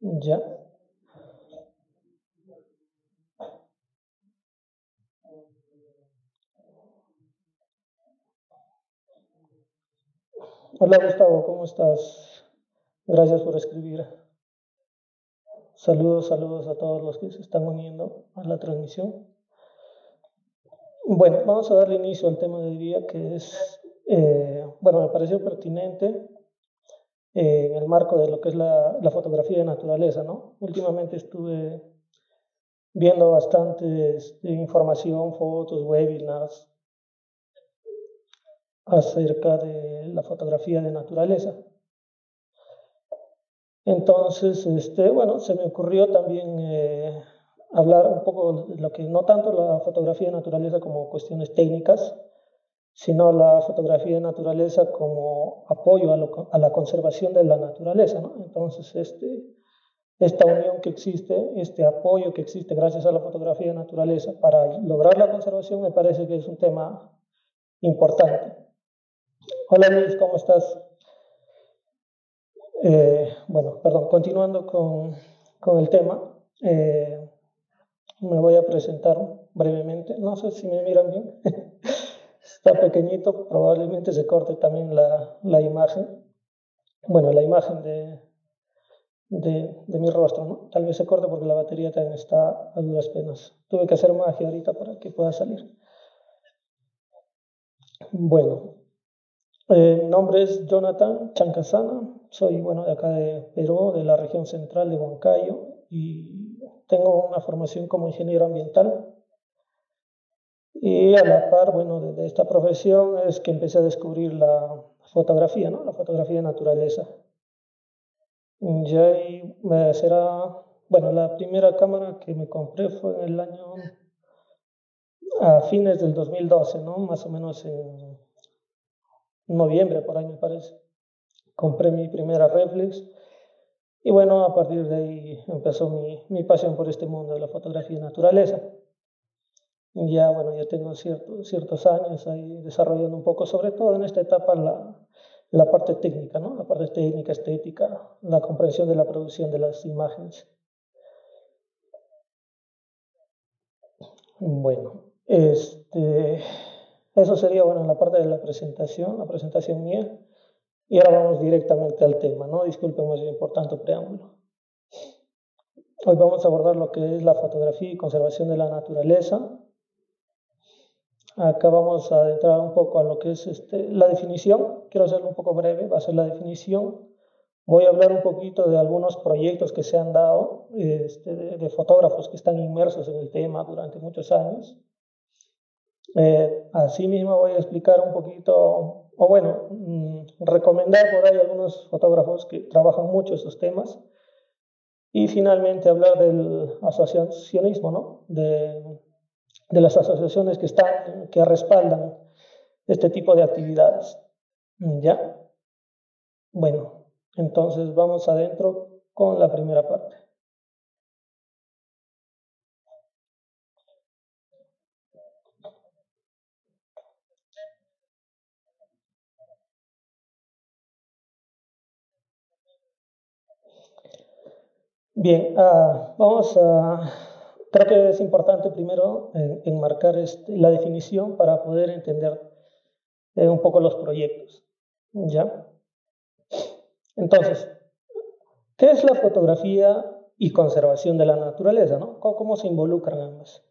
Ya. Hola Gustavo, ¿cómo estás? Gracias por escribir. Saludos, saludos a todos los que se están uniendo a la transmisión. Bueno, vamos a darle inicio al tema de día que es, eh, bueno, me pareció pertinente eh, en el marco de lo que es la, la, fotografía de naturaleza, ¿no? Últimamente estuve viendo bastante este, información, fotos, webinars acerca de la fotografía de naturaleza. Entonces, este, bueno, se me ocurrió también eh, hablar un poco de lo que no tanto la fotografía de naturaleza como cuestiones técnicas, sino la fotografía de naturaleza como apoyo a, la conservación de la naturaleza. ¿no? Entonces, este, esta unión que existe, este apoyo que existe gracias a la fotografía de naturaleza para lograr la conservación, me parece que es un tema importante. Hola Luis, ¿cómo estás? Eh, bueno, perdón, continuando con, con el tema, eh, me voy a presentar brevemente. No sé si me miran bien. Está pequeñito, probablemente se corte también la, la imagen. Bueno, la imagen de, de, mi rostro, ¿no? Tal vez se corte porque la batería también está a duras penas. Tuve que hacer magia ahorita para que pueda salir. Bueno, eh, nombre es Jonathan Chancasana, soy bueno de acá de Perú, de la región central de Huancayo y tengo una formación como ingeniero ambiental. Y a la par, bueno, de, esta profesión es que empecé a descubrir la fotografía, ¿no? La fotografía de naturaleza. Ya ahí será, bueno, la primera cámara que me compré fue en el año, a fines del 2012, ¿no? Más o menos en noviembre, por ahí me parece. Compré mi primera reflex y bueno, a partir de ahí empezó mi, mi pasión por este mundo de la fotografía y naturaleza. Ya, bueno, ya tengo cierto, ciertos años ahí desarrollando un poco, sobre todo en esta etapa, la, la parte técnica, ¿no? La parte técnica, estética, la comprensión de la producción de las imágenes. Bueno, este, eso sería, bueno, la parte de la presentación, la presentación mía. Y ahora vamos directamente al tema, ¿no? Disculpen, es importante preámbulo. Hoy vamos a abordar lo que es la fotografía y conservación de la naturaleza. Acá vamos a entrar un poco a lo que es este, la definición. Quiero hacerlo un poco breve, va a ser la definición. Voy a hablar un poquito de algunos proyectos que se han dado, este, de, de, fotógrafos que están inmersos en el tema durante muchos años. Eh, asimismo voy a explicar un poquito o bueno, mm, recomendar por ahí algunos fotógrafos que trabajan mucho estos temas. Y finalmente hablar del asociacionismo, ¿no? De, de las asociaciones que, están, que respaldan este tipo de actividades. ¿Ya? Bueno, entonces vamos adentro con la primera parte. Bien, uh, vamos a... Creo que es importante primero eh, enmarcar este, la definición para poder entender eh, un poco los proyectos. ¿Ya? Entonces, ¿qué es la fotografía y conservación de la naturaleza? ¿no? ¿Cómo, ¿Cómo, se involucran ambas?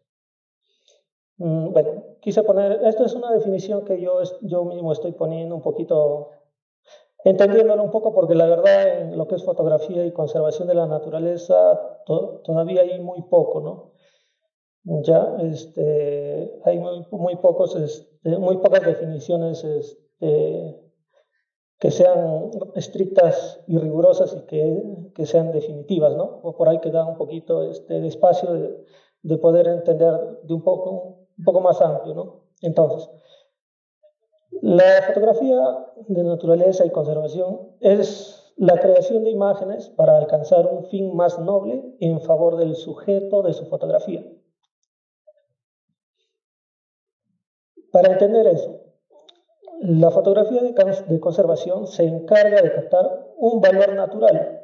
Mm, bueno, quise poner, esto es una definición que yo, yo mismo estoy poniendo un poquito entendiéndolo un poco porque la verdad en lo que es fotografía y conservación de la naturaleza todavía hay muy poco, ¿no? Ya este, hay muy, muy, pocos, este, muy pocas definiciones este, que sean estrictas y rigurosas y que, que, sean definitivas, ¿no? O por ahí queda un poquito este, de espacio de, de poder entender de un poco, un poco más amplio, ¿no? Entonces, la fotografía de naturaleza y conservación es la creación de imágenes para alcanzar un fin más noble en favor del sujeto de su fotografía. Para entender eso, la fotografía de conservación se encarga de captar un valor natural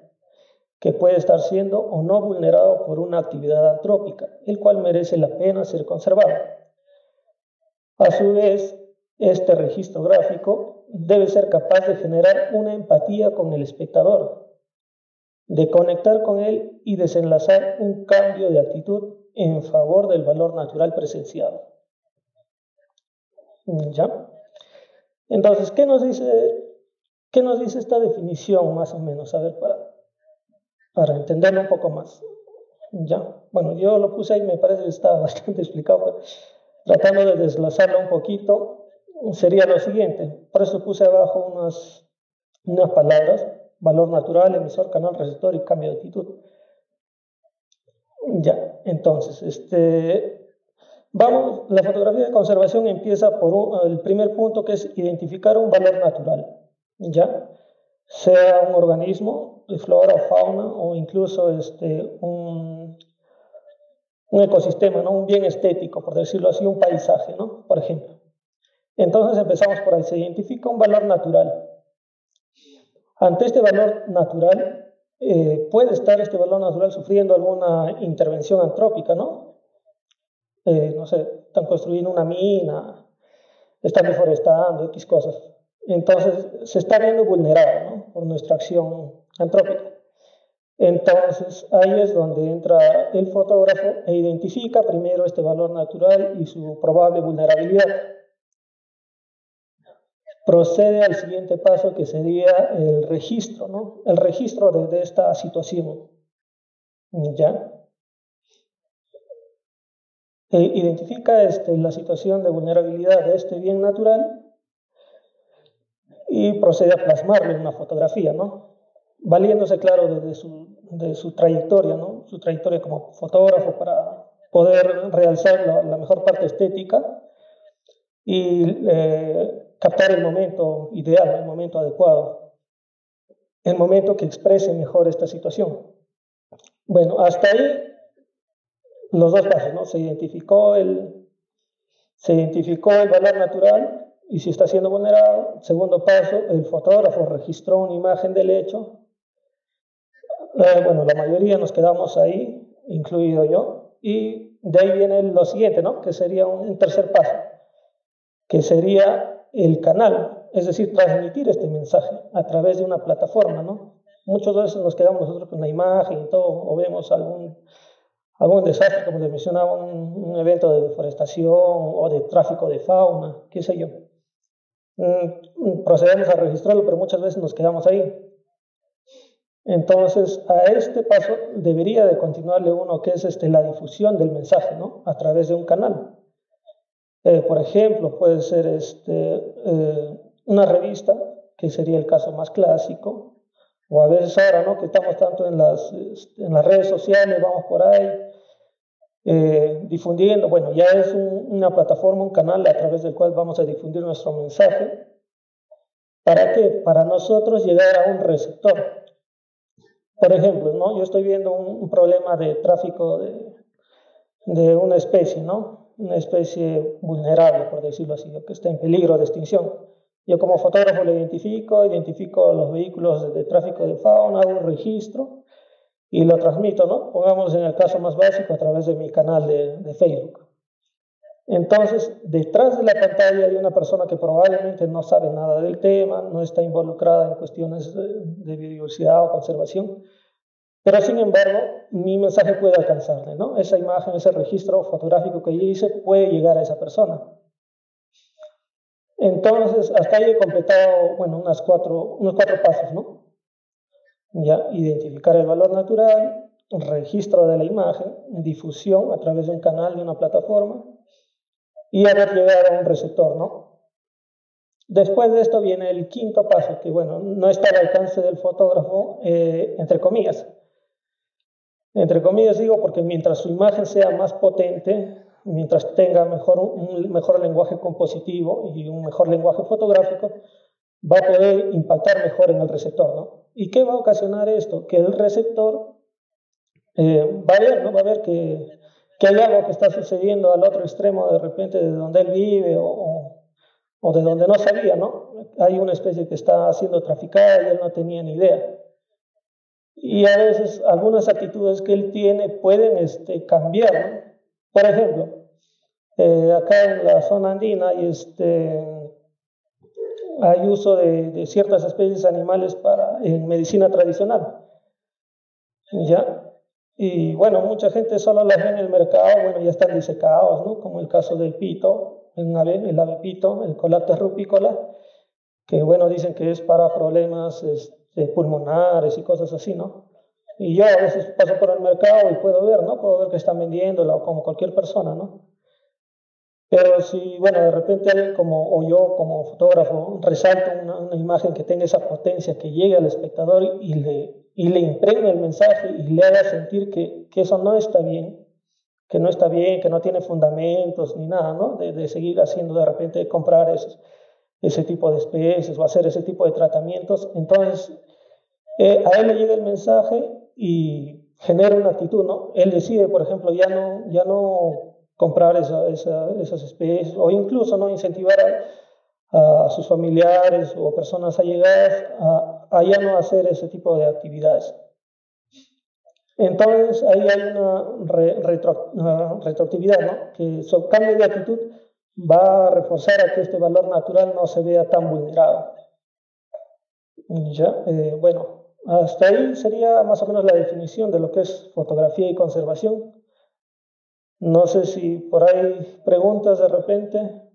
que puede estar siendo o no vulnerado por una actividad antrópica, el cual merece la pena ser conservado. A su vez, este registro gráfico debe ser capaz de generar una empatía con el espectador, de conectar con él y desenlazar un cambio de actitud en favor del valor natural presenciado. ¿Ya? Entonces, ¿qué nos dice, qué nos dice esta definición más o menos? A ver, para, para entenderlo un poco más. ¿Ya? Bueno, yo lo puse ahí, me parece que está bastante explicado, tratando de desglosarlo un poquito, sería lo siguiente. Por eso puse abajo unas, unas palabras, valor natural, emisor, canal, receptor y cambio de actitud. Ya, entonces, este, vamos, la fotografía de conservación empieza por el primer punto que es identificar un valor natural, ya, sea un organismo de flora o fauna o incluso este, un, un ecosistema, ¿no? un bien estético, por decirlo así, un paisaje, ¿no? por ejemplo. Entonces empezamos por ahí, se identifica un valor natural. Ante este valor natural, eh, puede estar este valor natural sufriendo alguna intervención antrópica, ¿no? Eh, no sé, están construyendo una mina, están deforestando, X cosas. Entonces se está viendo vulnerado ¿no? por nuestra acción antrópica. Entonces ahí es donde entra el fotógrafo e identifica primero este valor natural y su probable vulnerabilidad procede al siguiente paso que sería el registro, ¿no? El registro de, esta situación. ¿Ya? E identifica este, la situación de vulnerabilidad de este bien natural y procede a plasmarlo en una fotografía, ¿no? Valiéndose, claro, de, su, de su, trayectoria, ¿no? Su trayectoria como fotógrafo para poder realzar la, mejor parte estética y eh, captar el momento ideal, el momento adecuado, el momento que exprese mejor esta situación. Bueno, hasta ahí los dos pasos, ¿no? Se identificó el, se identificó el valor natural y si está siendo vulnerado. Segundo paso, el fotógrafo registró una imagen del hecho. Eh, bueno, la mayoría nos quedamos ahí, incluido yo, y de ahí viene lo siguiente, ¿no? Que sería un tercer paso, que sería el canal, es decir, transmitir este mensaje a través de una plataforma, ¿no? Muchas veces nos quedamos nosotros con la imagen y todo, o vemos algún, algún desastre, como les mencionaba, un, evento de deforestación o de tráfico de fauna, qué sé yo. Mm, procedemos a registrarlo, pero muchas veces nos quedamos ahí. Entonces, a este paso debería de continuarle uno que es este, la difusión del mensaje, ¿no? A través de un canal. Eh, por ejemplo, puede ser este, eh, una revista, que sería el caso más clásico, o a veces ahora, ¿no? que estamos tanto en las, este, en las redes sociales, vamos por ahí, eh, difundiendo, bueno, ya es una plataforma, un canal a través del cual vamos a difundir nuestro mensaje. ¿Para qué? Para nosotros llegar a un receptor. Por ejemplo, ¿no? yo estoy viendo un, problema de tráfico de, de una especie, ¿no? Una especie vulnerable, por decirlo así, que está en peligro de extinción. Yo como fotógrafo lo identifico, identifico los vehículos de, tráfico de fauna, hago un registro y lo transmito, ¿no? Pongamos en el caso más básico a través de mi canal de, de Facebook. Entonces, detrás de la pantalla hay una persona que probablemente no sabe nada del tema, no está involucrada en cuestiones de biodiversidad o conservación, pero sin embargo, mi mensaje puede alcanzarle, ¿no? Esa imagen, ese registro fotográfico que yo hice puede llegar a esa persona. Entonces, hasta ahí he completado, bueno, unas cuatro, unos cuatro pasos, ¿no? Ya, identificar el valor natural, registro de la imagen, difusión a través de un canal, de una plataforma, y haber llegado a un receptor, ¿no? Después de esto viene el quinto paso, que bueno, no está al alcance del fotógrafo, eh, entre comillas, entre comillas digo, porque mientras su imagen sea más potente, mientras tenga mejor, un mejor lenguaje compositivo y un mejor lenguaje fotográfico, va a poder impactar mejor en el receptor. ¿no? ¿Y qué va a ocasionar esto? Que el receptor eh, va a ver, ¿no? va a ver que, que, hay algo que está sucediendo al otro extremo de repente de donde él vive o, o de donde no sabía, ¿no? Hay una especie que está siendo traficada y él no tenía ni idea. Y a veces algunas actitudes que él tiene pueden este, cambiar. Por ejemplo, eh, acá en la zona andina hay, este, hay uso de, ciertas especies animales para, en medicina tradicional. ¿Ya? Y bueno, mucha gente solo las ve en el mercado, bueno, ya están disecados, ¿no? Como el caso del pito, el ave, el ave pito, el colaptes rupícola, que bueno, dicen que es para problemas este, pulmonares y cosas así, ¿no? Y yo a veces paso por el mercado y puedo ver, ¿no? Puedo ver que están vendiéndola como cualquier persona, ¿no? Pero si, bueno, de repente como, o yo como fotógrafo, resalto una, imagen que tenga esa potencia, que llegue al espectador y le, y le impregne el mensaje y le haga sentir que, que, eso no está bien, que no está bien, que no tiene fundamentos ni nada, ¿no? De, de seguir haciendo de repente, comprar esos, ese tipo de especies o hacer ese tipo de tratamientos. Entonces, eh, a él le llega el mensaje y genera una actitud, ¿no? Él decide, por ejemplo, ya no, ya no comprar esa, esa, esas especies o incluso no incentivar a, sus familiares o personas allegadas a, ya no hacer ese tipo de actividades. Entonces ahí hay una, re, retro, retroactividad, ¿no? que su cambio de actitud va a reforzar a que este valor natural no se vea tan vulnerado. Ya, eh, bueno, hasta ahí sería más o menos la definición de lo que es fotografía y conservación. No sé si por ahí preguntas de repente.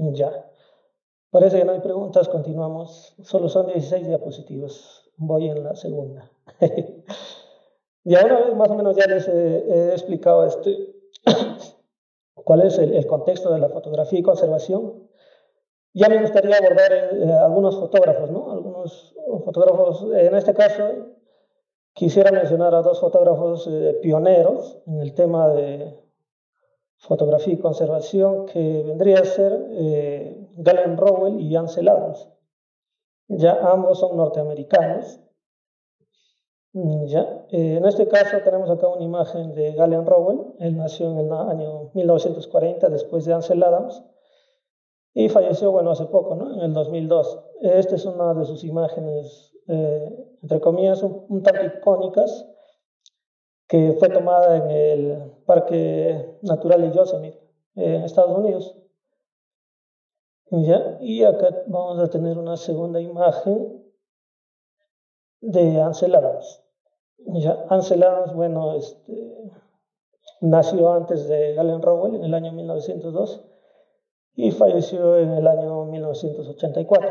Ya. Parece que no hay preguntas, continuamos. Solo son 16 diapositivas. Voy en la segunda. ya una vez más o menos ya les he, he explicado este, cuál es el, el, contexto de la fotografía y conservación. Ya me gustaría abordar eh, algunos fotógrafos, ¿no? Algunos fotógrafos, en este caso, quisiera mencionar a dos fotógrafos eh, pioneros en el tema de fotografía y conservación, que vendría a ser eh, Galen Rowell y Ansel Adams. Ya ambos son norteamericanos. Ya. Eh, en este caso tenemos acá una imagen de Galen Rowell. Él nació en el año 1940 después de Ansel Adams y falleció, bueno, hace poco, ¿no? En el 2002. Esta es una de sus imágenes, eh, entre comillas, un, un tanto icónicas que fue tomada en el Parque Natural de Yosemite, en Estados Unidos. Y acá vamos a tener una segunda imagen de Ansel Adams. Ansel Adams, bueno, este, nació antes de Galen Rowell en el año 1902 y falleció en el año 1984.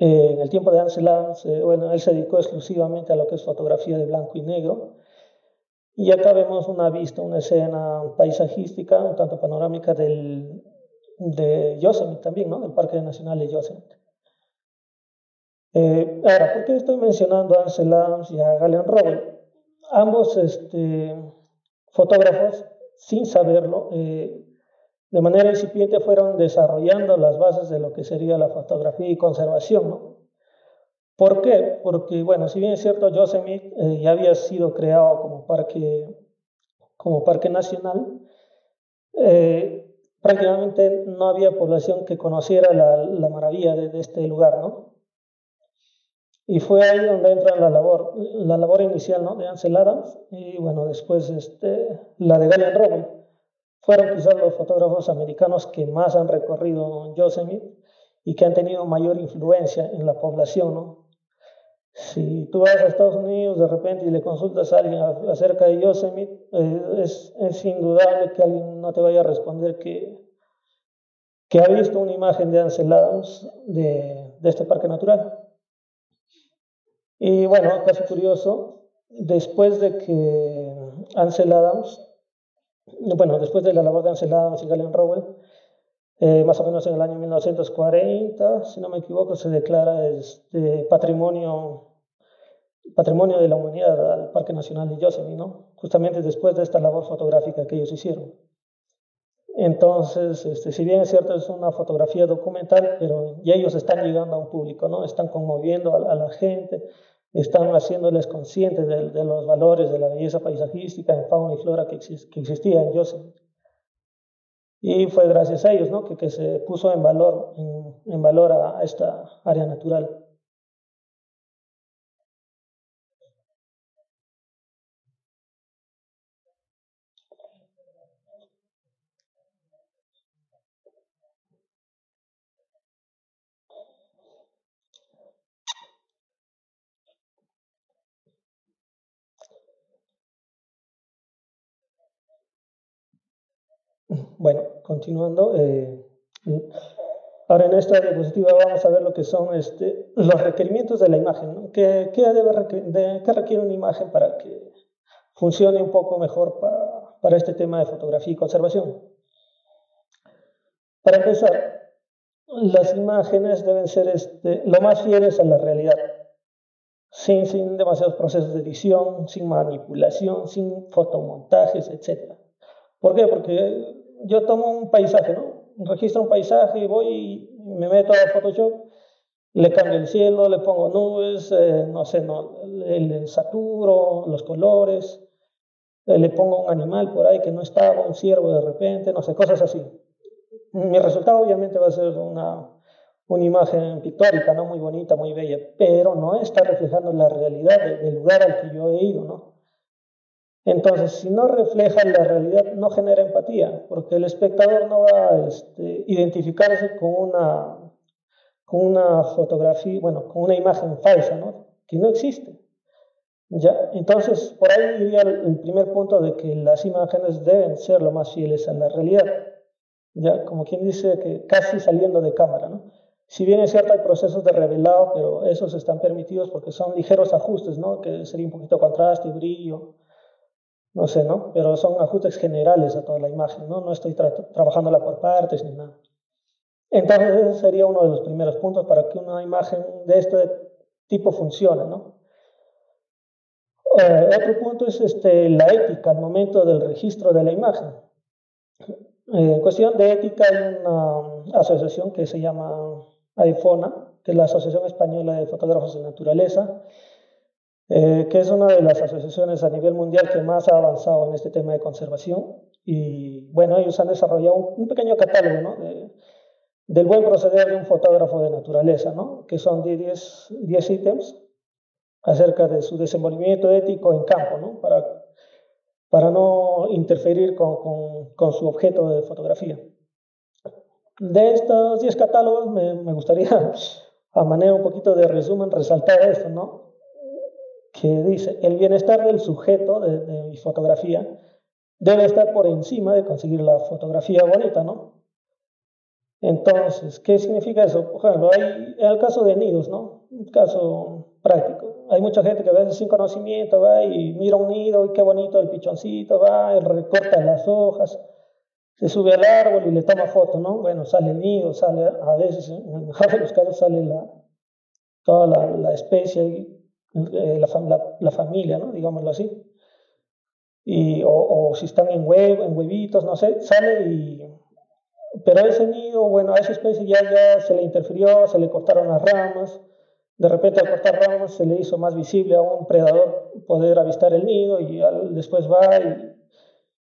Eh, en el tiempo de Ansel Adams, eh, bueno, él se dedicó exclusivamente a lo que es fotografía de blanco y negro. Y acá vemos una vista, una escena paisajística, un tanto panorámica del, de Yosemite también, ¿no? Del Parque Nacional de Yosemite. Eh, ahora, ¿por qué estoy mencionando a Ansel Adams y a Galen Rowell? Ambos este, fotógrafos, sin saberlo, eh, de manera incipiente fueron desarrollando las bases de lo que sería la fotografía y conservación. ¿no? ¿Por qué? Porque, bueno, si bien es cierto, Yosemite eh, ya había sido creado como parque, como parque nacional, eh, prácticamente no había población que conociera la, la maravilla de, este lugar, ¿no? Y fue ahí donde entra la labor, la labor inicial, ¿no? De Ansel Adams y, bueno, después este, la de Galen Rowell fueron quizás los fotógrafos americanos que más han recorrido Yosemite y que han tenido mayor influencia en la población. ¿no? Si tú vas a Estados Unidos de repente y le consultas a alguien acerca de Yosemite, eh, es, es, indudable que alguien no te vaya a responder que, que ha visto una imagen de Ansel Adams de, de este parque natural. Y bueno, caso curioso, después de que Ansel Adams bueno, después de la labor de Ansel y Galen Rowell, eh, más o menos en el año 1940, si no me equivoco, se declara este patrimonio Patrimonio de la Humanidad al Parque Nacional de Yosemite, ¿no? justamente después de esta labor fotográfica que ellos hicieron. Entonces, este, si bien es cierto, es una fotografía documental, pero ya ellos están llegando a un público, ¿no? Están conmoviendo a, la gente, están haciéndoles conscientes de, los valores de la belleza paisajística en fauna y flora que, existía en Yosemite. Y fue gracias a ellos, ¿no? Que, se puso en valor, en valor a esta área natural. Bueno, continuando. Eh, ahora en esta diapositiva vamos a ver lo que son este, los requerimientos de la imagen. ¿Qué, requiere una imagen para que funcione un poco mejor para, este tema de fotografía y conservación? Para empezar, las imágenes deben ser este, lo más fieles a la realidad, sin, sin demasiados procesos de edición, sin manipulación, sin fotomontajes, etc. ¿Por qué? Porque yo tomo un paisaje, ¿no? Registro un paisaje y voy y me meto a Photoshop, le cambio el cielo, le pongo nubes, eh, no sé, no, le, saturo los colores, eh, le pongo un animal por ahí que no estaba, un ciervo de repente, no sé, cosas así. Mi resultado obviamente va a ser una, una imagen pictórica, ¿no? Muy bonita, muy bella, pero no está reflejando la realidad del lugar al que yo he ido, ¿no? Entonces, si no refleja la realidad, no genera empatía, porque el espectador no va a este, identificarse con una, fotografía, bueno, con una imagen falsa, ¿no? que no existe. ¿Ya? Entonces, por ahí iría el, primer punto de que las imágenes deben ser lo más fieles a la realidad. ¿Ya? Como quien dice que casi saliendo de cámara. ¿no? Si bien es cierto, hay procesos de revelado, pero esos están permitidos porque son ligeros ajustes, ¿no? que sería un poquito contraste, brillo, no sé, ¿no? Pero son ajustes generales a toda la imagen, ¿no? No estoy trabajándola por partes ni nada. Entonces, ese sería uno de los primeros puntos para que una imagen de este tipo funcione, ¿no? Eh, otro punto es este, la ética al momento del registro de la imagen. Eh, en cuestión de ética hay una asociación que se llama AIFONA, que es la Asociación Española de Fotógrafos de Naturaleza, eh, que es una de las asociaciones a nivel mundial que más ha avanzado en este tema de conservación. Y bueno, ellos han desarrollado un, pequeño catálogo ¿no? del buen proceder de un fotógrafo de naturaleza, ¿no? que son 10, 10 ítems acerca de su desenvolvimiento ético en campo, ¿no? para, para no interferir con, con, con su objeto de fotografía. De estos 10 catálogos me, me gustaría, a manera un poquito de resumen, resaltar esto, ¿no? Que dice, el bienestar del sujeto de, mi fotografía debe estar por encima de conseguir la fotografía bonita, ¿no? Entonces, ¿qué significa eso? Por ejemplo, hay, en el caso de nidos, ¿no? Un caso práctico. Hay mucha gente que a veces sin conocimiento va y mira un nido y qué bonito el pichoncito, va y recorta las hojas, se sube al árbol y le toma foto, ¿no? Bueno, sale el nido, sale a veces, en de los casos sale toda la, la especie eh, la, la, familia, ¿no? digámoslo así. Y, o, si están en, huevo, en huevitos, no sé, sale y... Pero ese nido, bueno, a esa especie ya, ya se le interfirió, se le cortaron las ramas, de repente al cortar ramas se le hizo más visible a un predador poder avistar el nido y después va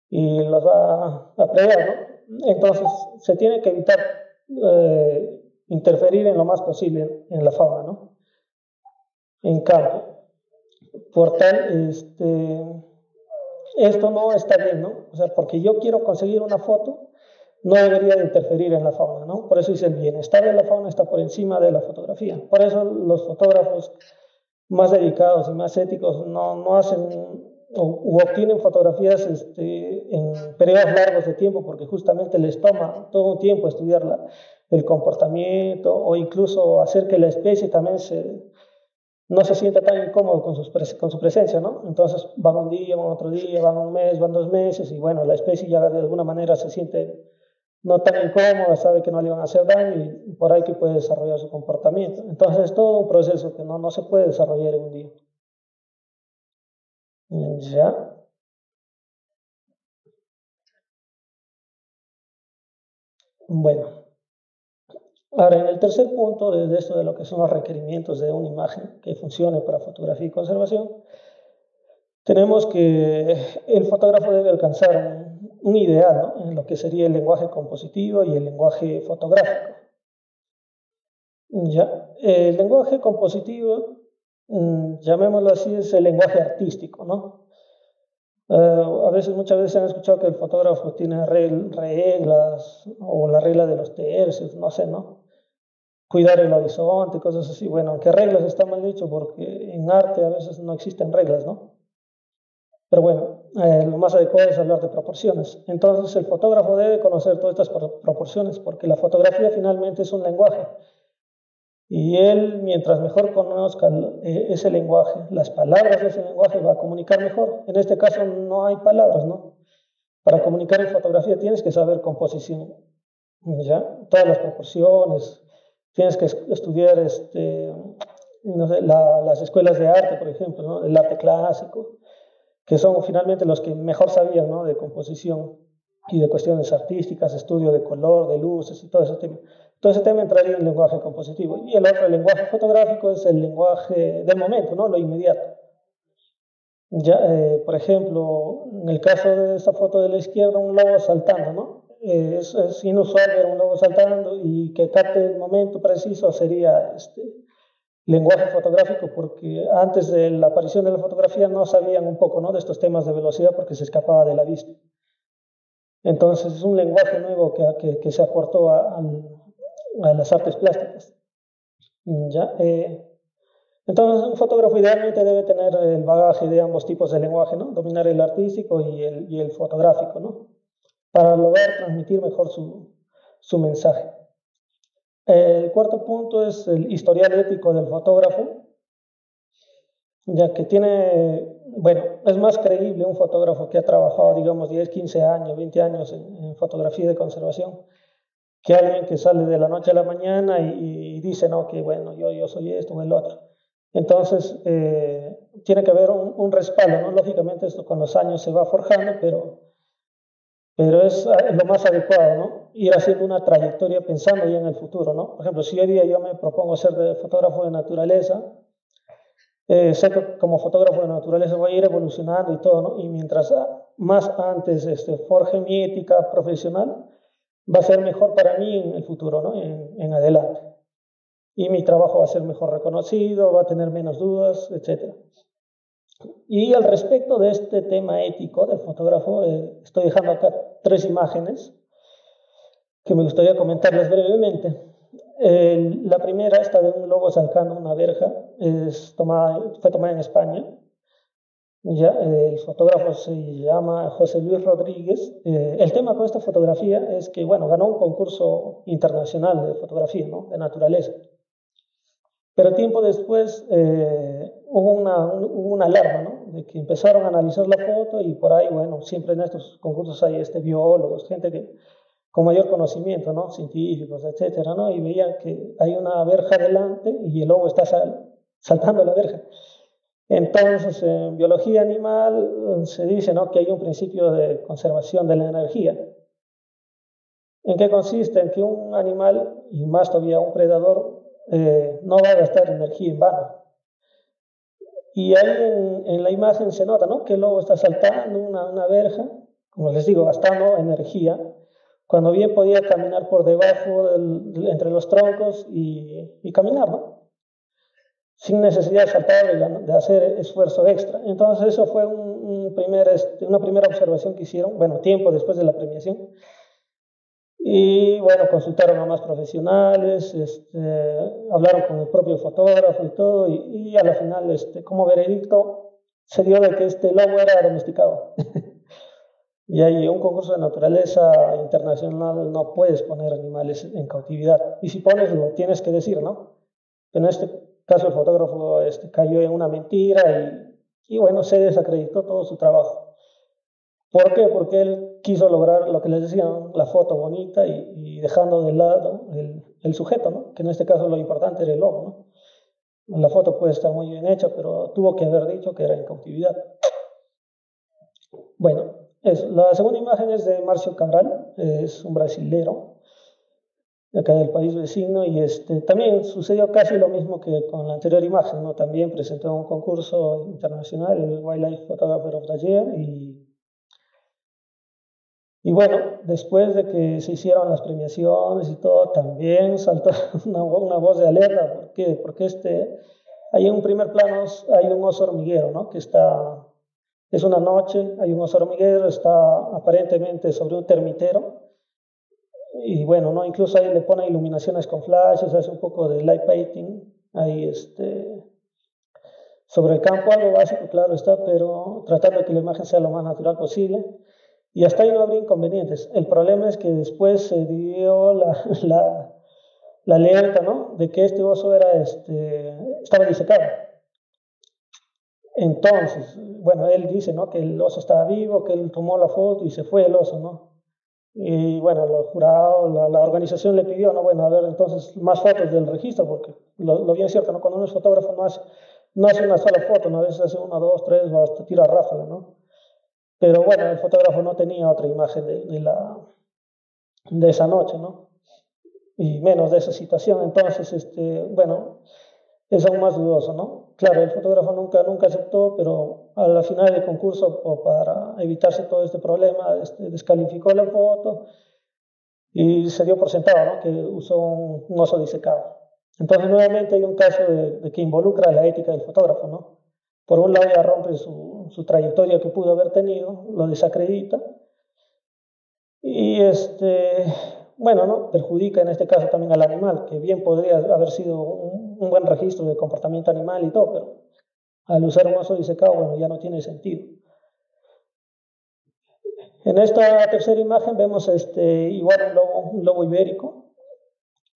y, y, los va a predar, ¿no? Entonces se tiene que evitar eh, interferir en lo más posible en la fauna, ¿no? En campo. Por tal, este, esto no está bien, ¿no? O sea, porque yo quiero conseguir una foto, no debería de interferir en la fauna, ¿no? Por eso dice el bienestar de la fauna está por encima de la fotografía. Por eso los fotógrafos más dedicados y más éticos no, no hacen o, obtienen fotografías este, en periodos largos de tiempo porque justamente les toma todo un tiempo estudiar el comportamiento o incluso hacer que la especie también se, no se siente tan incómodo con, con su presencia, ¿no? Entonces van un día, van otro día, van un mes, van dos meses y bueno, la especie ya de alguna manera se siente no tan incómoda, sabe que no le van a hacer daño y por ahí que puede desarrollar su comportamiento. Entonces es todo un proceso que no, no se puede desarrollar en un día. Ya. Bueno, ahora en el tercer punto de, esto de lo que son los requerimientos de una imagen que funcione para fotografía y conservación, tenemos que el fotógrafo debe alcanzar un, ideal en lo que sería el lenguaje compositivo y el lenguaje fotográfico. Ya, el lenguaje compositivo, mm, llamémoslo así, es el lenguaje artístico, ¿no? Eh, a veces, muchas veces han escuchado que el fotógrafo tiene reglas o la regla de los tercios, no sé, ¿no? Cuidar el horizonte, cosas así. Bueno, aunque reglas está mal dicho porque en arte a veces no existen reglas, ¿no? Pero bueno, eh, lo más adecuado es hablar de proporciones. Entonces el fotógrafo debe conocer todas estas proporciones porque la fotografía finalmente es un lenguaje. Y él, mientras mejor conozca eh, ese lenguaje, las palabras de ese lenguaje, va a comunicar mejor. En este caso no hay palabras, ¿no? Para comunicar en fotografía tienes que saber composición, ¿ya? Todas las proporciones, tienes que estudiar este, las escuelas de arte, por ejemplo, ¿no? el arte clásico, que son finalmente los que mejor sabían ¿no? de composición y de cuestiones artísticas, estudio de color, de luces y todo ese tema. Todo ese tema entraría en el lenguaje compositivo. Y el otro, el lenguaje fotográfico, es el lenguaje del momento, ¿no? lo inmediato. Ya, eh, por ejemplo, en el caso de esta foto de la izquierda, un lobo saltando, ¿no? Eh, es, es, inusual ver un lobo saltando y que capte el momento preciso sería este, lenguaje fotográfico, porque antes de la aparición de la fotografía no sabían un poco ¿no? de estos temas de velocidad porque se escapaba de la vista. Entonces es un lenguaje nuevo que, que, se aportó a, a, las artes plásticas. ¿Ya? Eh, entonces un fotógrafo idealmente debe tener el bagaje de ambos tipos de lenguaje, ¿no? dominar el artístico y el, y el fotográfico, ¿no? Para lograr transmitir mejor su, su mensaje. El cuarto punto es el historial ético del fotógrafo, ya que tiene, bueno, es más creíble un fotógrafo que ha trabajado, digamos, 10, 15 años, 20 años en, fotografía de conservación, que alguien que sale de la noche a la mañana y, dice, no, que bueno, yo, yo soy esto o el otro. Entonces, eh, tiene que haber un, un, respaldo, ¿no? Lógicamente esto con los años se va forjando, pero pero es ah, lo más adecuado, ¿no? Ir haciendo una trayectoria pensando ya en el futuro, ¿no? Por ejemplo, si hoy día yo me propongo ser fotógrafo de naturaleza, eh, sé que como fotógrafo de naturaleza voy a ir evolucionando y todo, ¿no? Y mientras ah, más antes este, forje mi ética profesional, va a ser mejor para mí en el futuro, ¿no? En, en adelante. Y mi trabajo va a ser mejor reconocido, va a tener menos dudas, etcétera. Y al respecto de este tema ético del fotógrafo, eh, estoy dejando acá tres imágenes que me gustaría comentarles brevemente. la primera, esta de un lobo saltando una verja, es tomada, fue tomada en España. Ya, el fotógrafo se llama José Luis Rodríguez. Eh, el tema con esta fotografía es que, bueno, ganó un concurso internacional de fotografía, ¿no? de naturaleza. Pero tiempo después eh, hubo, una, una alarma, ¿no? De que empezaron a analizar la foto y por ahí, bueno, siempre en estos concursos hay este, biólogos, gente que, con mayor conocimiento, ¿no? Científicos, etcétera, ¿no? Y veían que hay una verja delante y el lobo está saltando la verja. Entonces, en biología animal se dice, ¿no? Que hay un principio de conservación de la energía. ¿En qué consiste? En que un animal, y más todavía un predador, eh, no va a gastar energía en vano. Y ahí en, la imagen se nota ¿no? que el lobo está saltando una, una verja, como les digo, gastando energía, cuando bien podía caminar por debajo, entre los troncos y, y caminar, sin necesidad de saltar, de, hacer esfuerzo extra. Entonces eso fue este, una primera observación que hicieron, bueno, tiempo después de la premiación, y bueno, consultaron a más profesionales, este, hablaron con el propio fotógrafo y todo, y, a la final, este, como veredicto, se dio de que este lobo era domesticado. y hay un concurso de naturaleza internacional, no puedes poner animales en cautividad. Y si pones, lo tienes que decir, ¿no? En este caso, el fotógrafo este, cayó en una mentira y, y bueno, se desacreditó todo su trabajo. ¿Por qué? Porque él quiso lograr lo que les decía, la foto bonita y, dejando de lado el, sujeto, ¿no? que en este caso lo importante era el lobo. ¿no? La foto puede estar muy bien hecha, pero tuvo que haber dicho que era en cautividad. Bueno, la segunda imagen es de Marcio Cabral, es un brasilero de acá del país vecino y este, también sucedió casi lo mismo que con la anterior imagen, ¿no? También presentó un concurso internacional, el Wildlife Photographer of the Year y, y bueno, después de que se hicieron las premiaciones y todo, también saltó una, voz de alerta, ¿por qué? Porque este, hay un primer plano hay un oso hormiguero, ¿no? Que está es una noche, hay un oso hormiguero, está aparentemente sobre un termitero. Y bueno, ¿no? incluso ahí le pone iluminaciones con flashes, hace un poco de light painting. Ahí este, sobre el campo, algo básico, claro está, pero tratando de que la imagen sea lo más natural posible. Y hasta ahí no habría inconvenientes. El problema es que después se dio la, la, la alerta ¿no? de que este oso era, este, estaba disecado. Entonces, bueno, él dice, ¿no? Que el oso estaba vivo, que él tomó la foto y se fue el oso, ¿no? Y bueno, los jurados, la, organización le pidió, ¿no? Bueno, a ver, entonces más fotos del registro, porque lo, lo bien cierto, ¿no? Cuando uno es fotógrafo no hace, no hace una sola foto, ¿no? A veces hace una, dos, tres, o hasta tira ráfaga, ¿no? Pero bueno, el fotógrafo no tenía otra imagen de, de, la, de esa noche, ¿no? Y menos de esa situación. Entonces, este, bueno, es aún más dudoso, ¿no? Claro, el fotógrafo nunca, nunca aceptó, pero a la final del concurso, o para evitarse todo este problema, este, descalificó la foto y se dio por sentado ¿no? que usó un, oso disecado. Entonces, nuevamente hay un caso de, que involucra la ética del fotógrafo, ¿no? Por un lado, ya rompe su, su trayectoria que pudo haber tenido, lo desacredita, y este, bueno, ¿no? perjudica en este caso también al animal, que bien podría haber sido un, buen registro de comportamiento animal y todo, pero al usar un oso disecado, bueno, ya no tiene sentido. En esta tercera imagen vemos este, igual un lobo, lobo ibérico,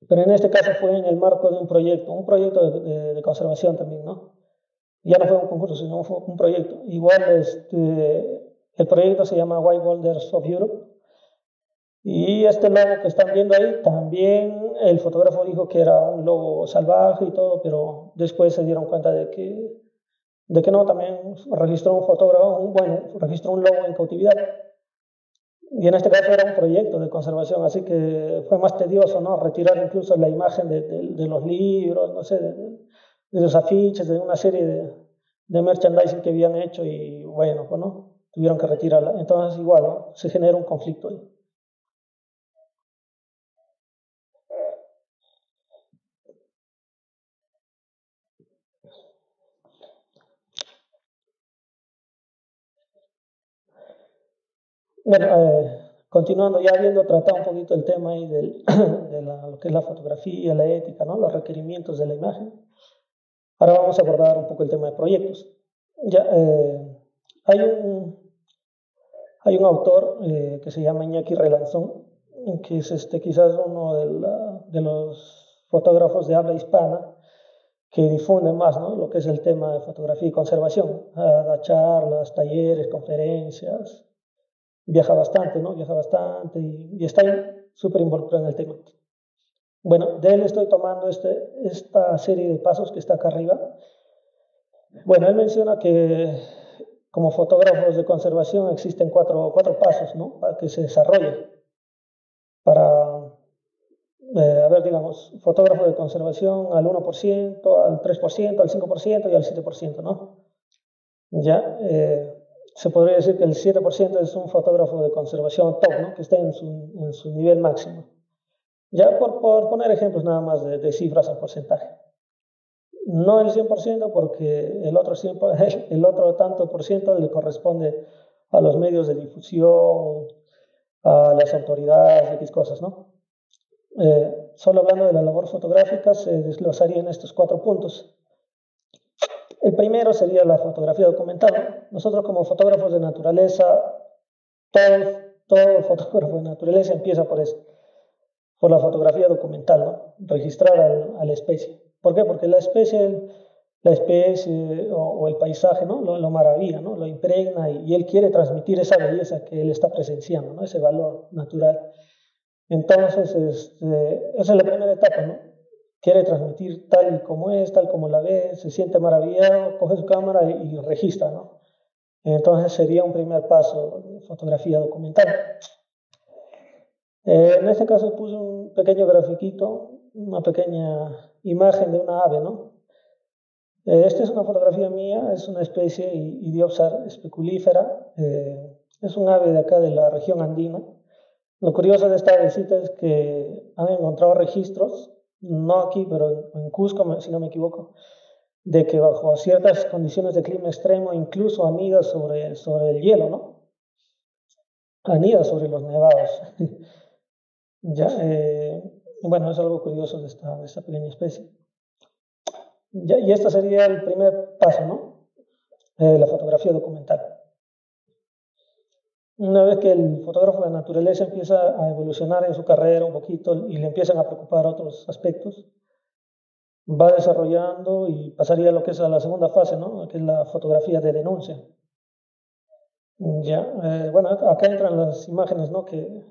pero en este caso fue en el marco de un proyecto, un proyecto de, conservación también, ¿no? Ya no fue un concurso, sino fue un proyecto. Igual este, el proyecto se llama White Boulders of Europe y este lobo que están viendo ahí, también el fotógrafo dijo que era un lobo salvaje y todo, pero después se dieron cuenta de que, de que no, también registró un fotógrafo, un, bueno, registró un lobo en cautividad. Y en este caso era un proyecto de conservación, así que fue más tedioso, ¿no? Retirar incluso la imagen de, de, de los libros, no sé, de, de, los afiches, de una serie de, de merchandising que habían hecho y bueno, pues no, tuvieron que retirarla. Entonces igual. Se genera un conflicto ahí. Bueno, eh, continuando, ya habiendo tratado un poquito el tema ahí del, de lo que es la fotografía, la ética, ¿no? los requerimientos de la imagen, ahora vamos a abordar un poco el tema de proyectos. Ya, eh, hay, un, hay un autor eh, que se llama Iñaki Relanzón, que es este, quizás uno de, la, de los fotógrafos de habla hispana que difunde más ¿no? lo que es el tema de fotografía y conservación. Da charlas, talleres, conferencias, viaja bastante, ¿no? Viaja bastante y, y está súper involucrado en el tema. Bueno, de él estoy tomando este, esta serie de pasos que está acá arriba. Bueno, él menciona que como fotógrafos de conservación existen cuatro, cuatro pasos, ¿no? Para que se desarrolle. Para, eh, a ver, digamos, fotógrafo de conservación al 1%, al 3%, al 5% y al 7%, ¿no? Ya, eh, se podría decir que el 7% es un fotógrafo de conservación top, ¿no? que esté en su, en su nivel máximo. Ya por, por, poner ejemplos nada más de, de, cifras en porcentaje. No el 100% porque el otro, 100, el otro tanto por ciento le corresponde a los medios de difusión, a las autoridades, X cosas, ¿no? Eh, solo hablando de la labor fotográfica se desglosaría en estos cuatro puntos. El primero sería la fotografía documental. Nosotros como fotógrafos de naturaleza, todo, todo fotógrafo de naturaleza empieza por eso, por la fotografía documental, ¿no? registrar al, a la especie. ¿Por qué? Porque la especie, la especie o, o el paisaje ¿no? lo, lo maravilla, ¿no? lo impregna y, y, él quiere transmitir esa belleza que él está presenciando, ¿no? ese valor natural. Entonces, este, esa es la primera etapa, ¿no? quiere transmitir tal y como es, tal como la ve, se siente maravillado, coge su cámara y, y registra, ¿no? Entonces sería un primer paso de fotografía documental. Eh, en este caso puse un pequeño grafiquito, una pequeña imagen de una ave, ¿no? Eh, esta es una fotografía mía, es una especie Idiopsar especulífera, eh, es un ave de acá de la región andina. Lo curioso de esta avecita es que han encontrado registros, no aquí, pero en Cusco, si no me equivoco, de que bajo ciertas condiciones de clima extremo incluso anida sobre, sobre el hielo, ¿no? Anida sobre los nevados. ya, eh, bueno, es algo curioso de esta, de esta pequeña especie. Ya, y este sería el primer paso, ¿no? Eh, la fotografía documental. Una vez que el fotógrafo de naturaleza empieza a evolucionar en su carrera un poquito y le empiezan a preocupar otros aspectos, va desarrollando y pasaría lo que es a la segunda fase, ¿no? que es la fotografía de denuncia. Ya, eh, bueno, acá entran las imágenes ¿no? que,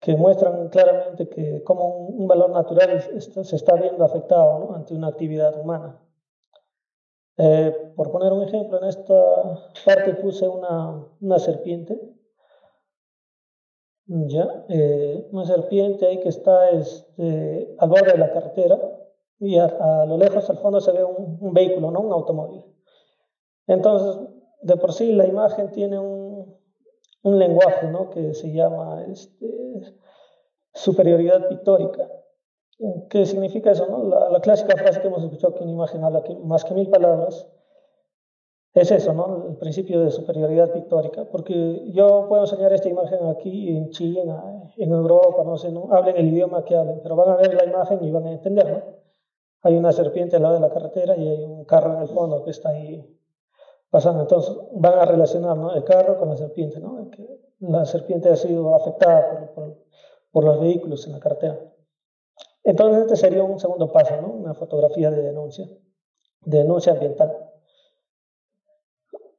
que muestran claramente que cómo un, valor natural se está viendo afectado ante una actividad humana. Eh, por poner un ejemplo, en esta parte puse una, una serpiente. Ya, eh, una serpiente ahí que está este, al borde de la carretera y a, lo lejos al fondo se ve un, vehículo, ¿no? un automóvil. Entonces, de por sí la imagen tiene un, un lenguaje ¿no? que se llama este, superioridad pictórica. ¿Qué significa eso? No? La, clásica frase que hemos escuchado que una imagen habla que, más que mil palabras es eso, ¿no? el principio de superioridad pictórica, porque yo puedo enseñar esta imagen aquí en China, en Europa, no sé, ¿no? hablen el idioma que hablen, pero van a ver la imagen y van a entender. ¿no? hay una serpiente al lado de la carretera y hay un carro en el fondo que está ahí pasando. Entonces van a relacionar el carro con la serpiente, ¿no? la serpiente ha sido afectada por, los vehículos en la carretera. Entonces este sería un segundo paso, ¿no? una fotografía de denuncia, de denuncia ambiental.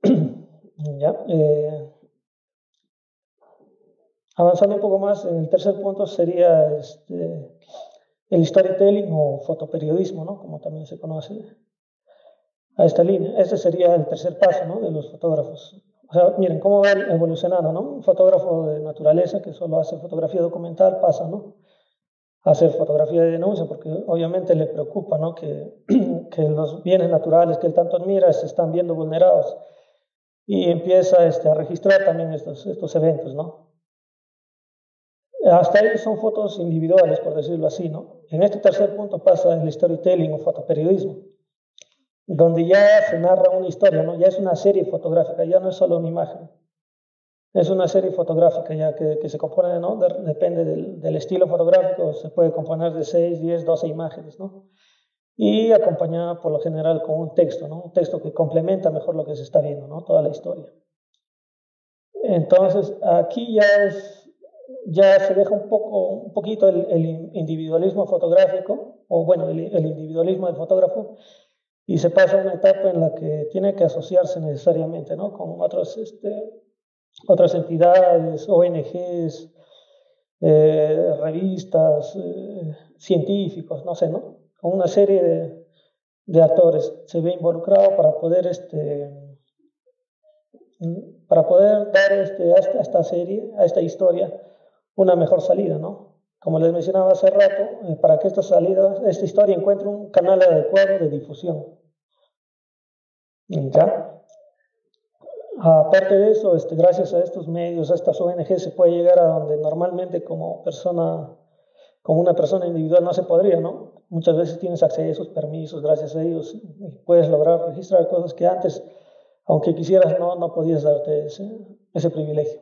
¿Ya? Eh, avanzando un poco más, el tercer punto sería este, el storytelling o fotoperiodismo, ¿no? como también se conoce a esta línea. Ese sería el tercer paso ¿no? de los fotógrafos. O sea, miren cómo va evolucionando, ¿no? Un fotógrafo de naturaleza que solo hace fotografía documental pasa, ¿no? A hacer fotografía de denuncia, porque obviamente le preocupa, ¿no? Que, que los bienes naturales que él tanto admira se están viendo vulnerados. Y empieza este, a registrar también estos, estos eventos, ¿no? Hasta ahí son fotos individuales, por decirlo así, ¿no? En este tercer punto pasa el storytelling o fotoperiodismo, donde ya se narra una historia, ¿no? Ya es una serie fotográfica, ya no es solo una imagen. Es una serie fotográfica ya que, se compone, ¿no? depende del, del, estilo fotográfico, se puede componer de 6, 10, 12 imágenes, ¿no? Y acompañada por lo general con un texto, ¿no? Un texto que complementa mejor lo que se está viendo, ¿no? Toda la historia. Entonces, aquí ya es ya se deja un, poco, un poquito el, individualismo fotográfico, o bueno, el, individualismo del fotógrafo, y se pasa a una etapa en la que tiene que asociarse necesariamente ¿no? con otros, este, otras entidades, ONGs, eh, revistas, eh, científicos, no sé, ¿no? Con una serie de, de, actores se ve involucrado para poder, este, para poder dar este, a, esta, serie, a esta historia, una mejor salida, ¿no? Como les mencionaba hace rato, eh, para que esta salida, esta historia encuentre un canal adecuado de difusión. ¿Ya? Aparte de eso, este, gracias a estos medios, a estas ONG, se puede llegar a donde normalmente como persona, como una persona individual no se podría, ¿no? Muchas veces tienes acceso a esos permisos, gracias a ellos, y puedes lograr registrar cosas que antes, aunque quisieras, no, no podías darte ese, privilegio.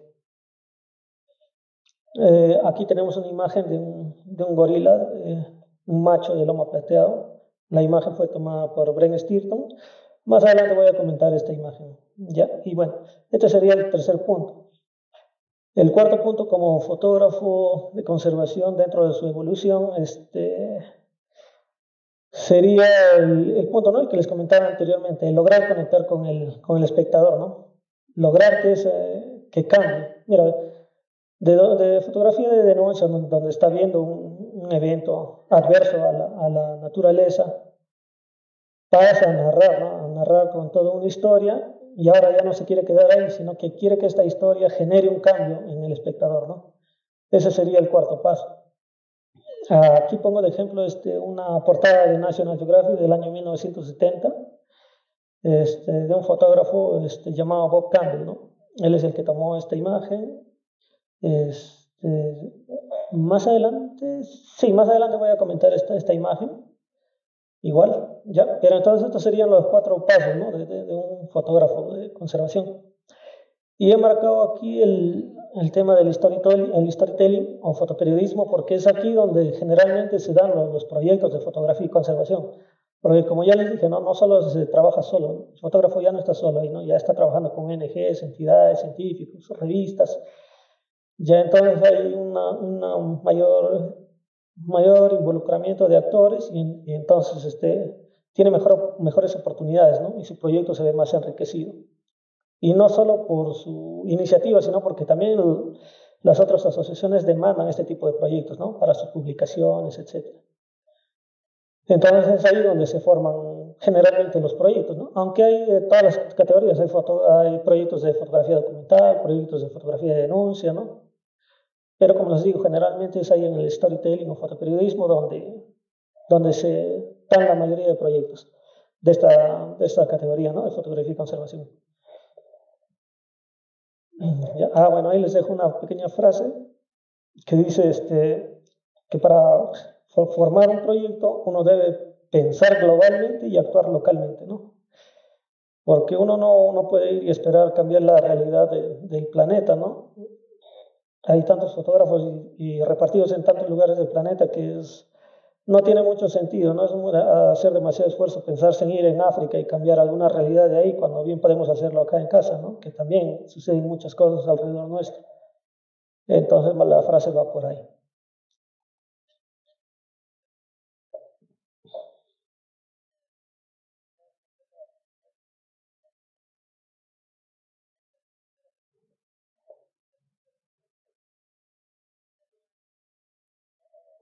Eh, aquí tenemos una imagen de un, de un gorila, eh, un macho de loma plateado. La imagen fue tomada por Bren Stirton. Más adelante voy a comentar esta imagen. ¿ya? Y bueno, este sería el tercer punto. El cuarto punto, como fotógrafo de conservación dentro de su evolución, este, sería el, punto ¿no? el que les comentaba anteriormente, lograr conectar con el, con el espectador, ¿no? lograr que, ese, que cambie. Mira, de, fotografía de denuncia, donde está viendo un, evento adverso a la, naturaleza, pasa a narrar, a narrar con toda una historia y ahora ya no se quiere quedar ahí, sino que quiere que esta historia genere un cambio en el espectador, ¿no? Ese sería el cuarto paso. Aquí pongo de ejemplo este, una portada de National Geographic del año 1970, este, de un fotógrafo este, llamado Bob Campbell, ¿no? Él es el que tomó esta imagen. Este, más adelante, sí, más adelante voy a comentar esta, esta imagen. Igual, ¿ya? Pero entonces estos serían los cuatro pasos ¿no? de, de, un fotógrafo de conservación. Y he marcado aquí el, el tema del storytelling, el storytelling o fotoperiodismo porque es aquí donde generalmente se dan los, los, proyectos de fotografía y conservación. Porque como ya les dije, no, no solo se trabaja solo, el fotógrafo ya no está solo ahí, ¿no? ya está trabajando con ONGs, entidades, científicos, revistas. Ya entonces hay una, una mayor mayor involucramiento de actores y, entonces este, tiene mejor, mejores oportunidades ¿no? y su proyecto se ve más enriquecido. Y no solo por su iniciativa, sino porque también las otras asociaciones demandan este tipo de proyectos ¿no? para sus publicaciones, etc. Entonces es ahí donde se forman generalmente los proyectos, aunque hay de todas las categorías, hay, proyectos de fotografía documental, proyectos de fotografía de denuncia. Pero como les digo, generalmente es ahí en el storytelling o fotoperiodismo donde, donde se dan la mayoría de proyectos de esta, de esta categoría ¿no? de fotografía y conservación. Ah, bueno, ahí les dejo una pequeña frase que dice este, que para formar un proyecto uno debe pensar globalmente y actuar localmente, ¿no? Porque uno no, no puede ir y esperar cambiar la realidad del planeta, ¿no? Hay tantos fotógrafos y, repartidos en tantos lugares del planeta que es, no tiene mucho sentido, no es hacer demasiado esfuerzo pensarse en ir en África y cambiar alguna realidad de ahí cuando bien podemos hacerlo acá en casa, ¿no? que también suceden muchas cosas alrededor nuestro. Entonces la frase va por ahí.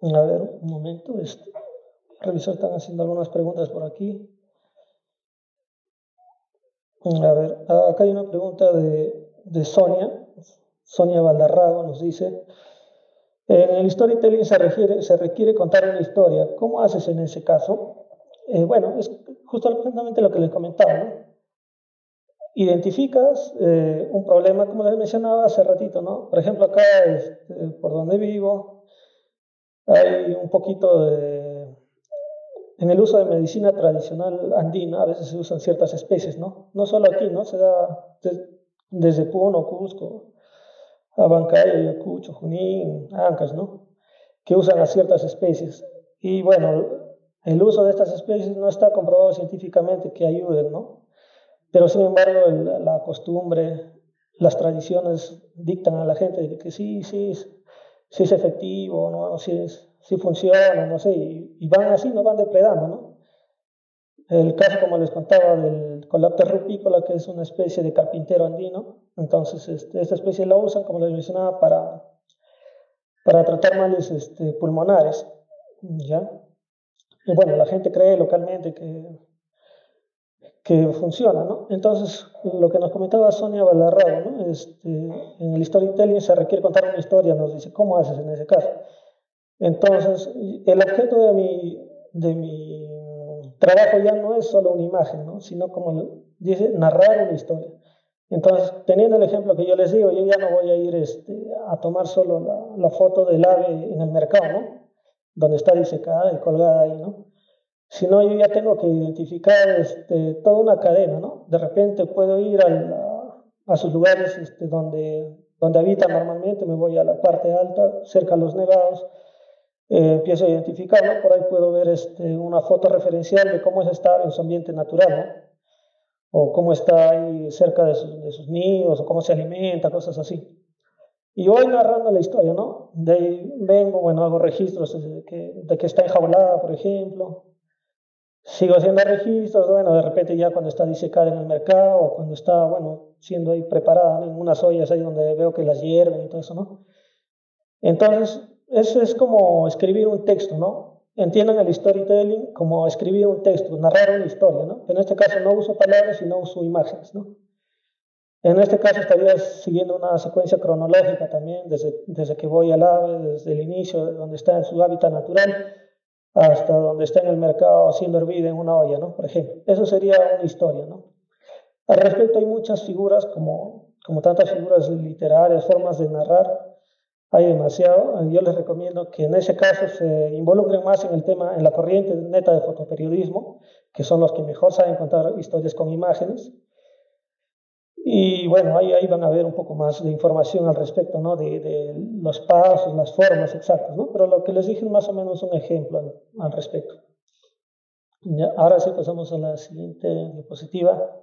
A ver, un momento. Este, revisar, están haciendo algunas preguntas por aquí. A ver, acá hay una pregunta de, de Sonia. Sonia Valdarrago nos dice, en el storytelling se requiere, se requiere contar una historia. ¿Cómo haces en ese caso? Eh, bueno, es justamente lo que les comentaba. ¿no? Identificas eh, un problema, como les mencionaba hace ratito, ¿no? Por ejemplo, acá este, por donde vivo, hay un poquito de... En el uso de medicina tradicional andina a veces se usan ciertas especies, ¿no? No solo aquí, ¿no? Se da desde Puno, Cusco, Abancay, Ayacucho, Junín, Ancas, ¿no? Que usan a ciertas especies. Y bueno, el uso de estas especies no está comprobado científicamente que ayuden, ¿no? Pero sin embargo, la costumbre, las tradiciones dictan a la gente que sí, sí, si es efectivo, ¿no? si, es, si funciona, no sé, y, van así, no van depredando, ¿no? El caso, como les contaba, del Colapter rupícola, que es una especie de carpintero andino, entonces este, esta especie la usan, como les mencionaba, para, para tratar males este, pulmonares, ¿ya? Y bueno, la gente cree localmente que que funciona, ¿no? Entonces, lo que nos comentaba Sonia Valarrado, ¿no? Este, en el storytelling se requiere contar una historia, nos dice, ¿cómo haces en ese caso? Entonces, el objeto de mi, de mi trabajo ya no es solo una imagen, ¿no? Sino, como dice, narrar una historia. Entonces, teniendo el ejemplo que yo les digo, yo ya no voy a ir este, a tomar solo la, la foto del ave en el mercado, ¿no? Donde está disecada y colgada ahí, ¿no? Sino yo ya tengo que identificar este, toda una cadena, ¿no? De repente puedo ir a, a sus lugares este, donde, donde habitan normalmente, me voy a la parte alta, cerca a los nevados, eh, empiezo a identificar, ¿no? Por ahí puedo ver este, una foto referencial de cómo es estar en su ambiente natural, ¿no? O cómo está ahí cerca de sus, de sus nidos, o cómo se alimenta, cosas así. Y voy narrando la historia, ¿no? De ahí vengo, bueno, hago registros de que, de que está enjaulada, por ejemplo, Sigo haciendo registros, bueno, de repente ya cuando está disecada en el mercado o cuando está, bueno, siendo ahí preparada en unas ollas ahí donde veo que las hierven y todo eso, ¿no? Entonces, eso es como escribir un texto, ¿no? Entiendan el storytelling como escribir un texto, narrar una historia, ¿no? En este caso no uso palabras, sino uso imágenes, ¿no? En este caso estaría siguiendo una secuencia cronológica también, desde, desde que voy al ave, desde el inicio, donde está en su hábitat natural, hasta donde está en el mercado siendo hervida en una olla, ¿no? Por ejemplo. Eso sería una historia, ¿no? Al respecto hay muchas figuras, como, como tantas figuras literarias, formas de narrar, hay demasiado. Yo les recomiendo que en ese caso se involucren más en el tema, en la corriente neta de fotoperiodismo, que son los que mejor saben contar historias con imágenes. Y bueno, ahí, ahí van a ver un poco más de información al respecto, ¿no? De, de los pasos, las formas exactas, ¿no? Pero lo que les dije es más o menos un ejemplo al, al respecto. Ya, ahora sí pasamos a la siguiente diapositiva.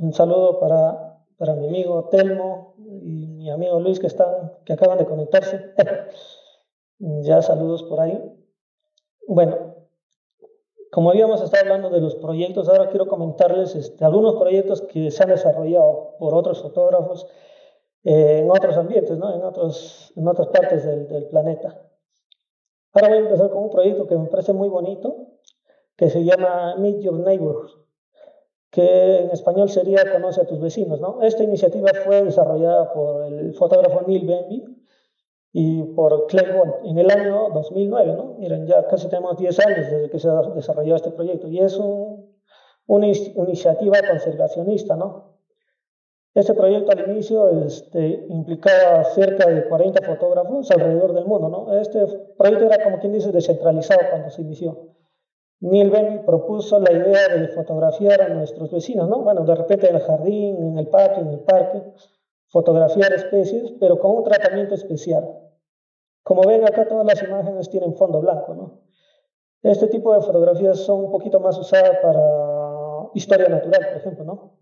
Un saludo para, para mi amigo Telmo y mi amigo Luis que, están, que acaban de conectarse. ya saludos por ahí. Bueno, como habíamos estado hablando de los proyectos, ahora quiero comentarles este, algunos proyectos que se han desarrollado por otros fotógrafos eh, en otros ambientes, ¿no? en, otros, en otras partes del, del, planeta. Ahora voy a empezar con un proyecto que me parece muy bonito, que se llama Meet Your Neighbors, que en español sería Conoce a tus vecinos. ¿no? Esta iniciativa fue desarrollada por el fotógrafo Neil Benby, y por Clay Bond en el año 2009, ¿no? Miren, ya casi tenemos 10 años desde que se desarrolló este proyecto y es un, una iniciativa conservacionista, ¿no? Este proyecto al inicio este, implicaba cerca de 40 fotógrafos alrededor del mundo, ¿no? Este proyecto era, como quien dice, descentralizado cuando se inició. Neil Benny propuso la idea de fotografiar a nuestros vecinos, ¿no? Bueno, de repente en el jardín, en el patio, en el parque, fotografiar especies, pero con un tratamiento especial. Como ven acá todas las imágenes tienen fondo blanco, ¿no? Este tipo de fotografías son un poquito más usadas para historia natural, por ejemplo, ¿no?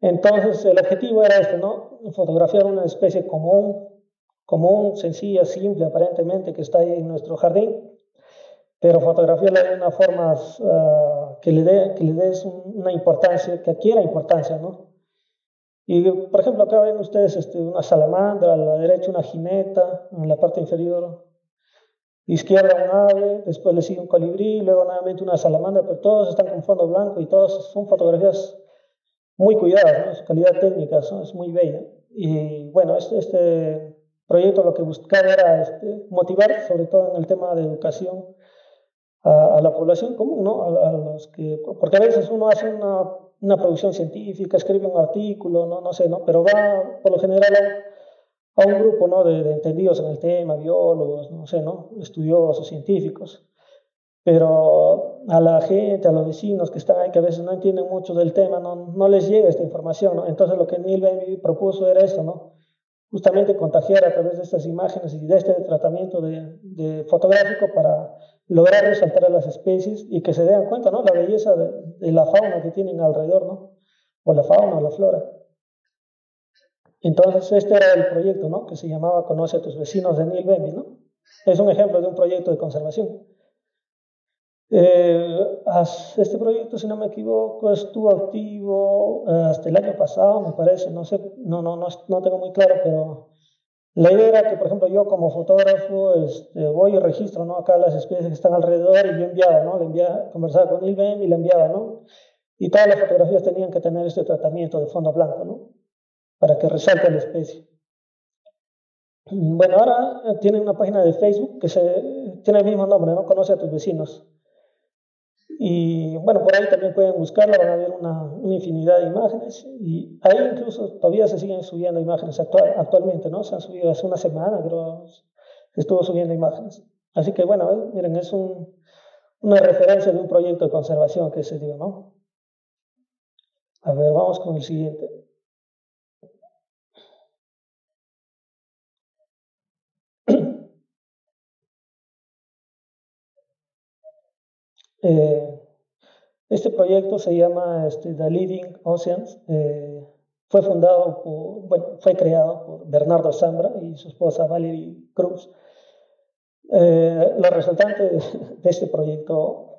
Entonces el objetivo era este, ¿no? Fotografiar una especie común, común, sencilla, simple aparentemente, que está ahí en nuestro jardín, pero fotografiarla de una forma uh, que le dé que le una importancia, que adquiera importancia, ¿no? Y, por ejemplo, acá ven ustedes este, una salamandra, a la derecha una jineta, en la parte inferior izquierda un ave, después le sigue un colibrí, luego nuevamente una salamandra, pero todos están con fondo blanco y todos son fotografías muy cuidadas, ¿no? su calidad técnica es muy bella. Y bueno, este, este proyecto lo que buscaba era este, motivar, sobre todo en el tema de educación, a, a la población común, ¿no? A, a, los que, porque a veces uno hace una una producción científica, escribe un artículo, no, no sé, ¿no? Pero va por lo general a, a un grupo, ¿no? De, de, entendidos en el tema, biólogos, no sé, ¿no? Estudiosos, científicos. Pero a la gente, a los vecinos que están ahí, que a veces no entienden mucho del tema, no, no les llega esta información, ¿no? Entonces lo que Neil Benby propuso era esto, ¿no? Justamente contagiar a través de estas imágenes y de este tratamiento de, fotográfico para lograr resaltar a las especies y que se den cuenta, ¿no? La belleza de, la fauna que tienen alrededor, ¿no? O la fauna o la flora. Entonces, este era el proyecto, ¿no? Que se llamaba Conoce a tus vecinos de Neil Benby, ¿no? Es un ejemplo de un proyecto de conservación. Eh, este proyecto, si no me equivoco, estuvo activo eh, hasta el año pasado, me parece, no sé, no, no, no, no tengo muy claro, pero la idea era que, por ejemplo, yo como fotógrafo este, voy y registro ¿no? acá las especies que están alrededor y yo enviaba, ¿no? Le enviaba, conversaba con Ilben y le enviaba, ¿no? Y todas las fotografías tenían que tener este tratamiento de fondo blanco, ¿no? Para que resalte la especie. Bueno, ahora eh, tienen una página de Facebook que se, tiene el mismo nombre, ¿no? Conoce a tus vecinos. Y bueno, por ahí también pueden buscarla, van a ver una, infinidad de imágenes. Y ahí incluso todavía se siguen subiendo imágenes actual, actualmente, ¿no? Se han subido hace una semana, creo, se estuvo subiendo imágenes. Así que bueno, miren, es un, una referencia de un proyecto de conservación que se dio, ¿no? A ver, vamos con el siguiente. Eh, este proyecto se llama este, The Living Oceans. Eh, fue fundado por, bueno, fue creado por Bernardo Zambra y su esposa Valerie Cruz. Eh, la resultante de, este proyecto,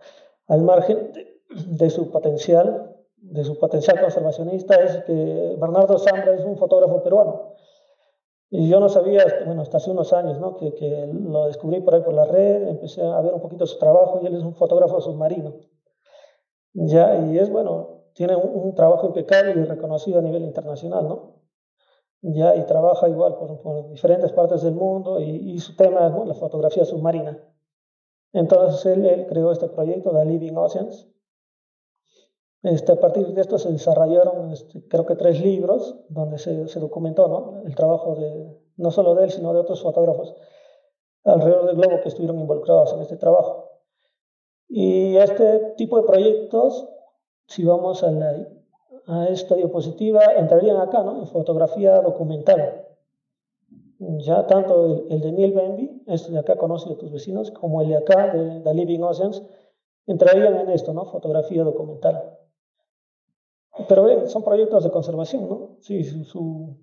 al margen de, de, su potencial, de su potencial conservacionista, es que Bernardo Zambra es un fotógrafo peruano. Y yo no sabía, bueno, hasta hace unos años, ¿no? Que, que, lo descubrí por ahí por la red, empecé a ver un poquito su trabajo y él es un fotógrafo submarino. Ya, y es bueno, tiene un, trabajo impecable y reconocido a nivel internacional, ¿no? Ya, y trabaja igual por, diferentes partes del mundo y, su tema es la fotografía submarina. Entonces él, creó este proyecto, The Living Oceans. Este, a partir de esto se desarrollaron, este, creo que tres libros donde se, se documentó el trabajo de, no solo de él, sino de otros fotógrafos alrededor del globo que estuvieron involucrados en este trabajo. Y este tipo de proyectos, si vamos a, a esta diapositiva, entrarían acá, ¿no? En fotografía documental. Ya tanto el, de Neil Benby, este de acá, Conoce a tus vecinos, como el de acá, de The Living Oceans, entrarían en esto, ¿no? Fotografía documental. Pero ven, son proyectos de conservación, ¿no? Sí, su,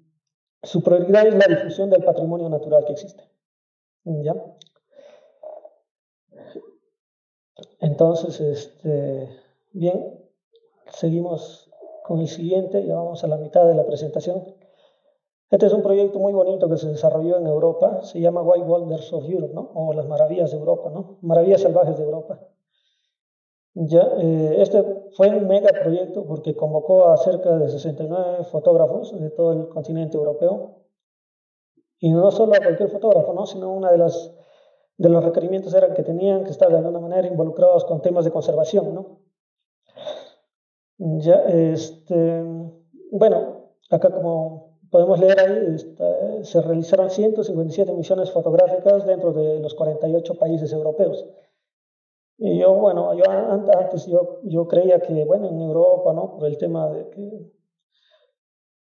su prioridad es la difusión del patrimonio natural que existe. ¿Ya? Entonces, este, bien, seguimos con el siguiente, ya vamos a la mitad de la presentación. Este es un proyecto muy bonito que se desarrolló en Europa, se llama White Wonders of Europe, ¿no? o las maravillas de Europa, ¿no? maravillas salvajes de Europa. Ya, eh, este fue un mega proyecto porque convocó a cerca de 69 fotógrafos de todo el continente europeo y no solo a cualquier fotógrafo, ¿no? sino una de las de los requerimientos eran que tenían que estar de alguna manera involucrados con temas de conservación, ¿no? Ya, este, bueno, acá como podemos leer ahí, se realizaron 157 misiones fotográficas dentro de los 48 países europeos. Y yo, bueno, yo antes yo, yo creía que, bueno, en Europa, ¿no? Por el tema de que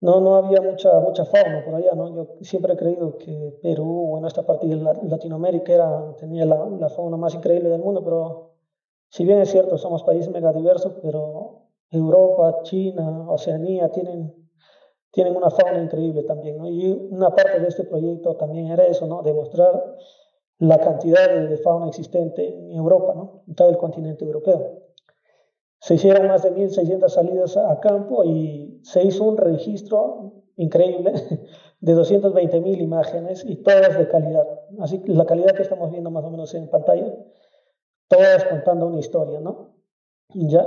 no, no había mucha, mucha fauna por allá, ¿no? Yo siempre he creído que Perú, bueno, esta parte de Latinoamérica era, tenía la, la, fauna más increíble del mundo, pero si bien es cierto, somos países mega diversos, pero Europa, China, Oceanía tienen, tienen una fauna increíble también, ¿no? Y una parte de este proyecto también era eso, ¿no? Demostrar la cantidad de, fauna existente en Europa, ¿no? En todo el continente europeo. Se hicieron más de 1.600 salidas a campo y se hizo un registro increíble de 220.000 imágenes y todas de calidad. Así la calidad que estamos viendo más o menos en pantalla, todas contando una historia, ¿no? Ya.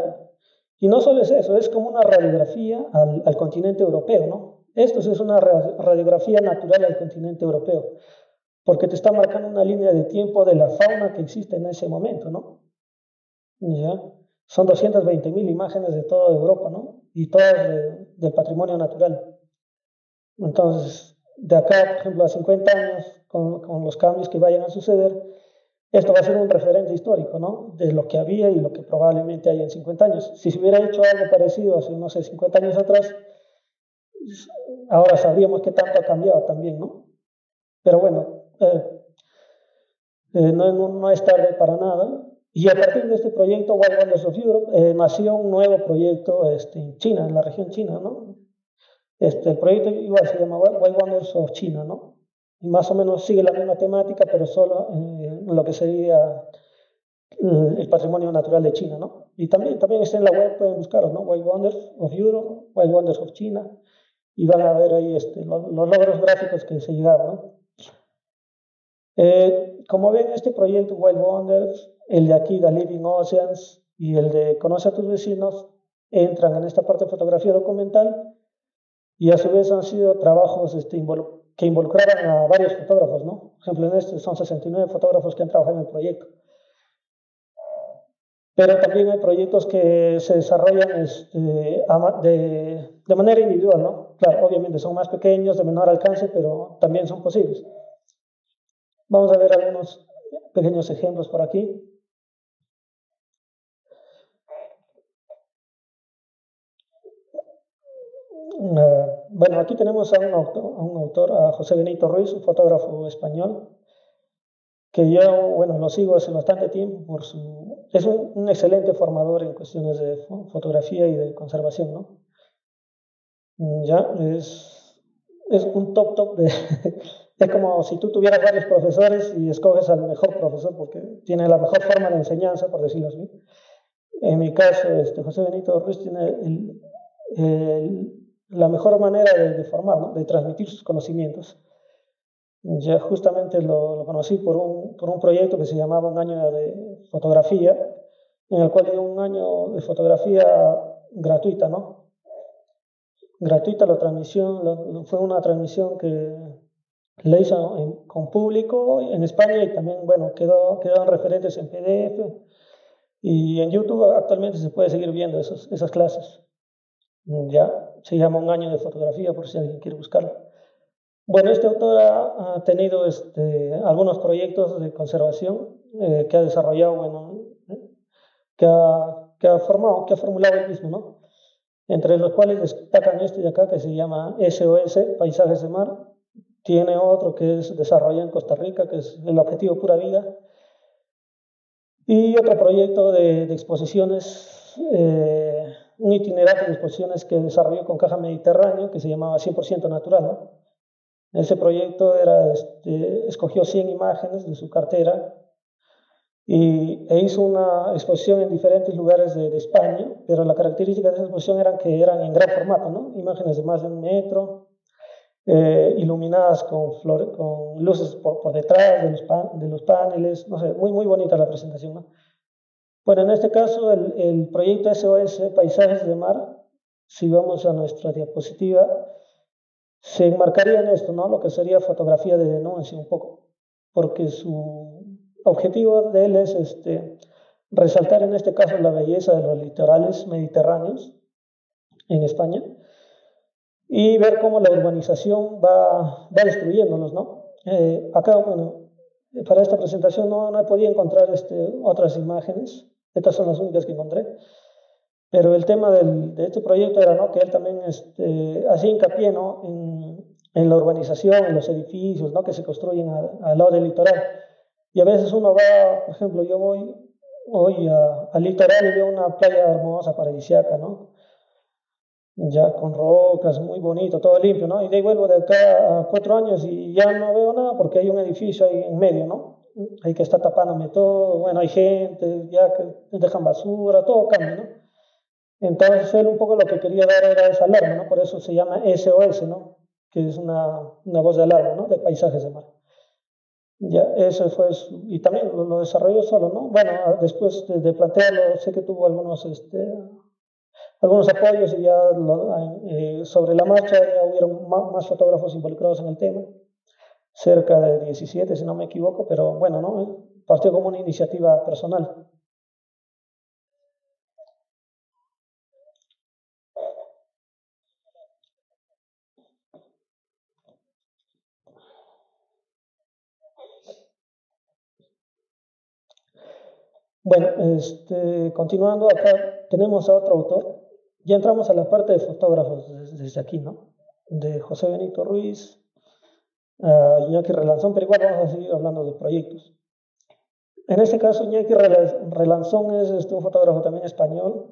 Y no solo es eso, es como una radiografía al, al continente europeo, ¿no? Esto es una radiografía natural al continente europeo, porque te está marcando una línea de tiempo de la fauna que existe en ese momento, ¿no? ¿Ya? Son 220.000 imágenes de toda Europa, ¿no? Y todas del patrimonio natural. Entonces, de acá, por ejemplo, a 50 años, con, con, los cambios que vayan a suceder, esto va a ser un referente histórico, ¿no? De lo que había y lo que probablemente hay en 50 años. Si se hubiera hecho algo parecido hace, no sé, 50 años atrás, ahora sabríamos que tanto ha cambiado también, ¿no? Pero bueno, eh, eh, no, no, no, es tarde para nada. Y a partir de este proyecto, White Wonders of Europe, eh, nació un nuevo proyecto este, en China, en la región china, ¿no? Este, el proyecto igual se llama White Wonders of China, ¿no? Y más o menos sigue la misma temática, pero solo en lo que sería el patrimonio natural de China, ¿no? Y también, también está en la web, pueden buscarlo, ¿no? White Wonders of Europe, White Wonders of China, y van a ver ahí este, los, los logros gráficos que se llegaron, ¿no? Eh, como ven, este proyecto Wild Wonders el de aquí, The Living Oceans, y el de Conoce a tus vecinos, entran en esta parte de fotografía documental y a su vez han sido trabajos este, que involucraron a varios fotógrafos, ¿no? Por ejemplo, en este son 69 fotógrafos que han trabajado en el proyecto. Pero también hay proyectos que se desarrollan este, de, de manera individual, ¿no? Claro, obviamente son más pequeños, de menor alcance, pero también son posibles. Vamos a ver algunos pequeños ejemplos por aquí. Eh, bueno, aquí tenemos a un, autor, a José Benito Ruiz, un fotógrafo español, que yo, bueno, lo sigo hace bastante tiempo por su... Es un, excelente formador en cuestiones de fotografía y de conservación, ¿no? Ya, es, es un top top de... es como si tú tuvieras varios profesores y escoges al mejor profesor porque tiene la mejor forma de enseñanza, por decirlo así. En mi caso, este, José Benito Ruiz tiene el, el la mejor manera de, formar, ¿no? de transmitir sus conocimientos. Ya justamente lo, lo, conocí por un, por un proyecto que se llamaba Un año de fotografía, en el cual dio un año de fotografía gratuita, ¿no? Gratuita la transmisión, fue una transmisión que le hizo con público en España y también, bueno, quedó, quedaron referentes en PDF y en YouTube actualmente se puede seguir viendo esos, esas clases. Ya, se llama Un año de fotografía por si alguien quiere buscarlo. Bueno, este autor ha, tenido este, algunos proyectos de conservación eh, que ha desarrollado, bueno, que, ha, que, ha, formado, que ha formulado él mismo, ¿no? Entre los cuales destacan este de acá que se llama SOS, Paisajes de Mar. Tiene otro que es desarrollado en Costa Rica, que es el objetivo Pura Vida. Y otro proyecto de, de exposiciones eh, un itinerario de exposiciones que desarrolló con Caja Mediterráneo que se llamaba 100% Natural. ¿no? Ese proyecto era, este, escogió 100 imágenes de su cartera y, e hizo una exposición en diferentes lugares de, España, pero la característica de esa exposición era que eran en gran formato, ¿no? imágenes de más de un metro, eh, iluminadas con, con luces por, por detrás de los, de los paneles, no sé, muy, muy bonita la presentación. ¿no? Bueno, en este caso el, el proyecto SOS Paisajes de Mar, si vamos a nuestra diapositiva, se enmarcaría en esto, ¿no? Lo que sería fotografía de denuncia un poco, porque su objetivo de él es este, resaltar en este caso la belleza de los litorales mediterráneos en España y ver cómo la urbanización va, va destruyéndolos, ¿no? Eh, acá, bueno, para esta presentación no, no podido encontrar este, otras imágenes, estas son las únicas que encontré. Pero el tema de este proyecto era ¿no? que él también este, hacía hincapié ¿no? en, en, la urbanización, en los edificios ¿no? que se construyen al lado del litoral. Y a veces uno va, por ejemplo, yo voy hoy al litoral y veo una playa hermosa, paradisiaca, ¿no? Ya con rocas, muy bonito, todo limpio, ¿no? Y de ahí vuelvo de acá a cuatro años y ya no veo nada porque hay un edificio ahí en medio, ¿no? hay que estar tapándome todo, bueno, hay gente, ya que dejan basura, todo cambia, ¿no? Entonces él un poco lo que quería dar era esa alarma, ¿no? Por eso se llama SOS, ¿no? Que es una, una voz de alarma, ¿no? De paisajes de mar. Ya, eso fue, y también lo, desarrolló solo, ¿no? Bueno, después de, plantearlo, sé que tuvo algunos, este, algunos apoyos y ya eh, sobre la marcha ya hubieron más fotógrafos involucrados en el tema cerca de 17, si no me equivoco, pero bueno, ¿no? partió como una iniciativa personal. Bueno, este, continuando acá, tenemos a otro autor. Ya entramos a la parte de fotógrafos desde aquí, ¿no? De José Benito Ruiz, uh, Iñaki Relanzón, pero igual vamos a seguir hablando de proyectos. En este caso, Iñaki Relanzón es este, un fotógrafo también español.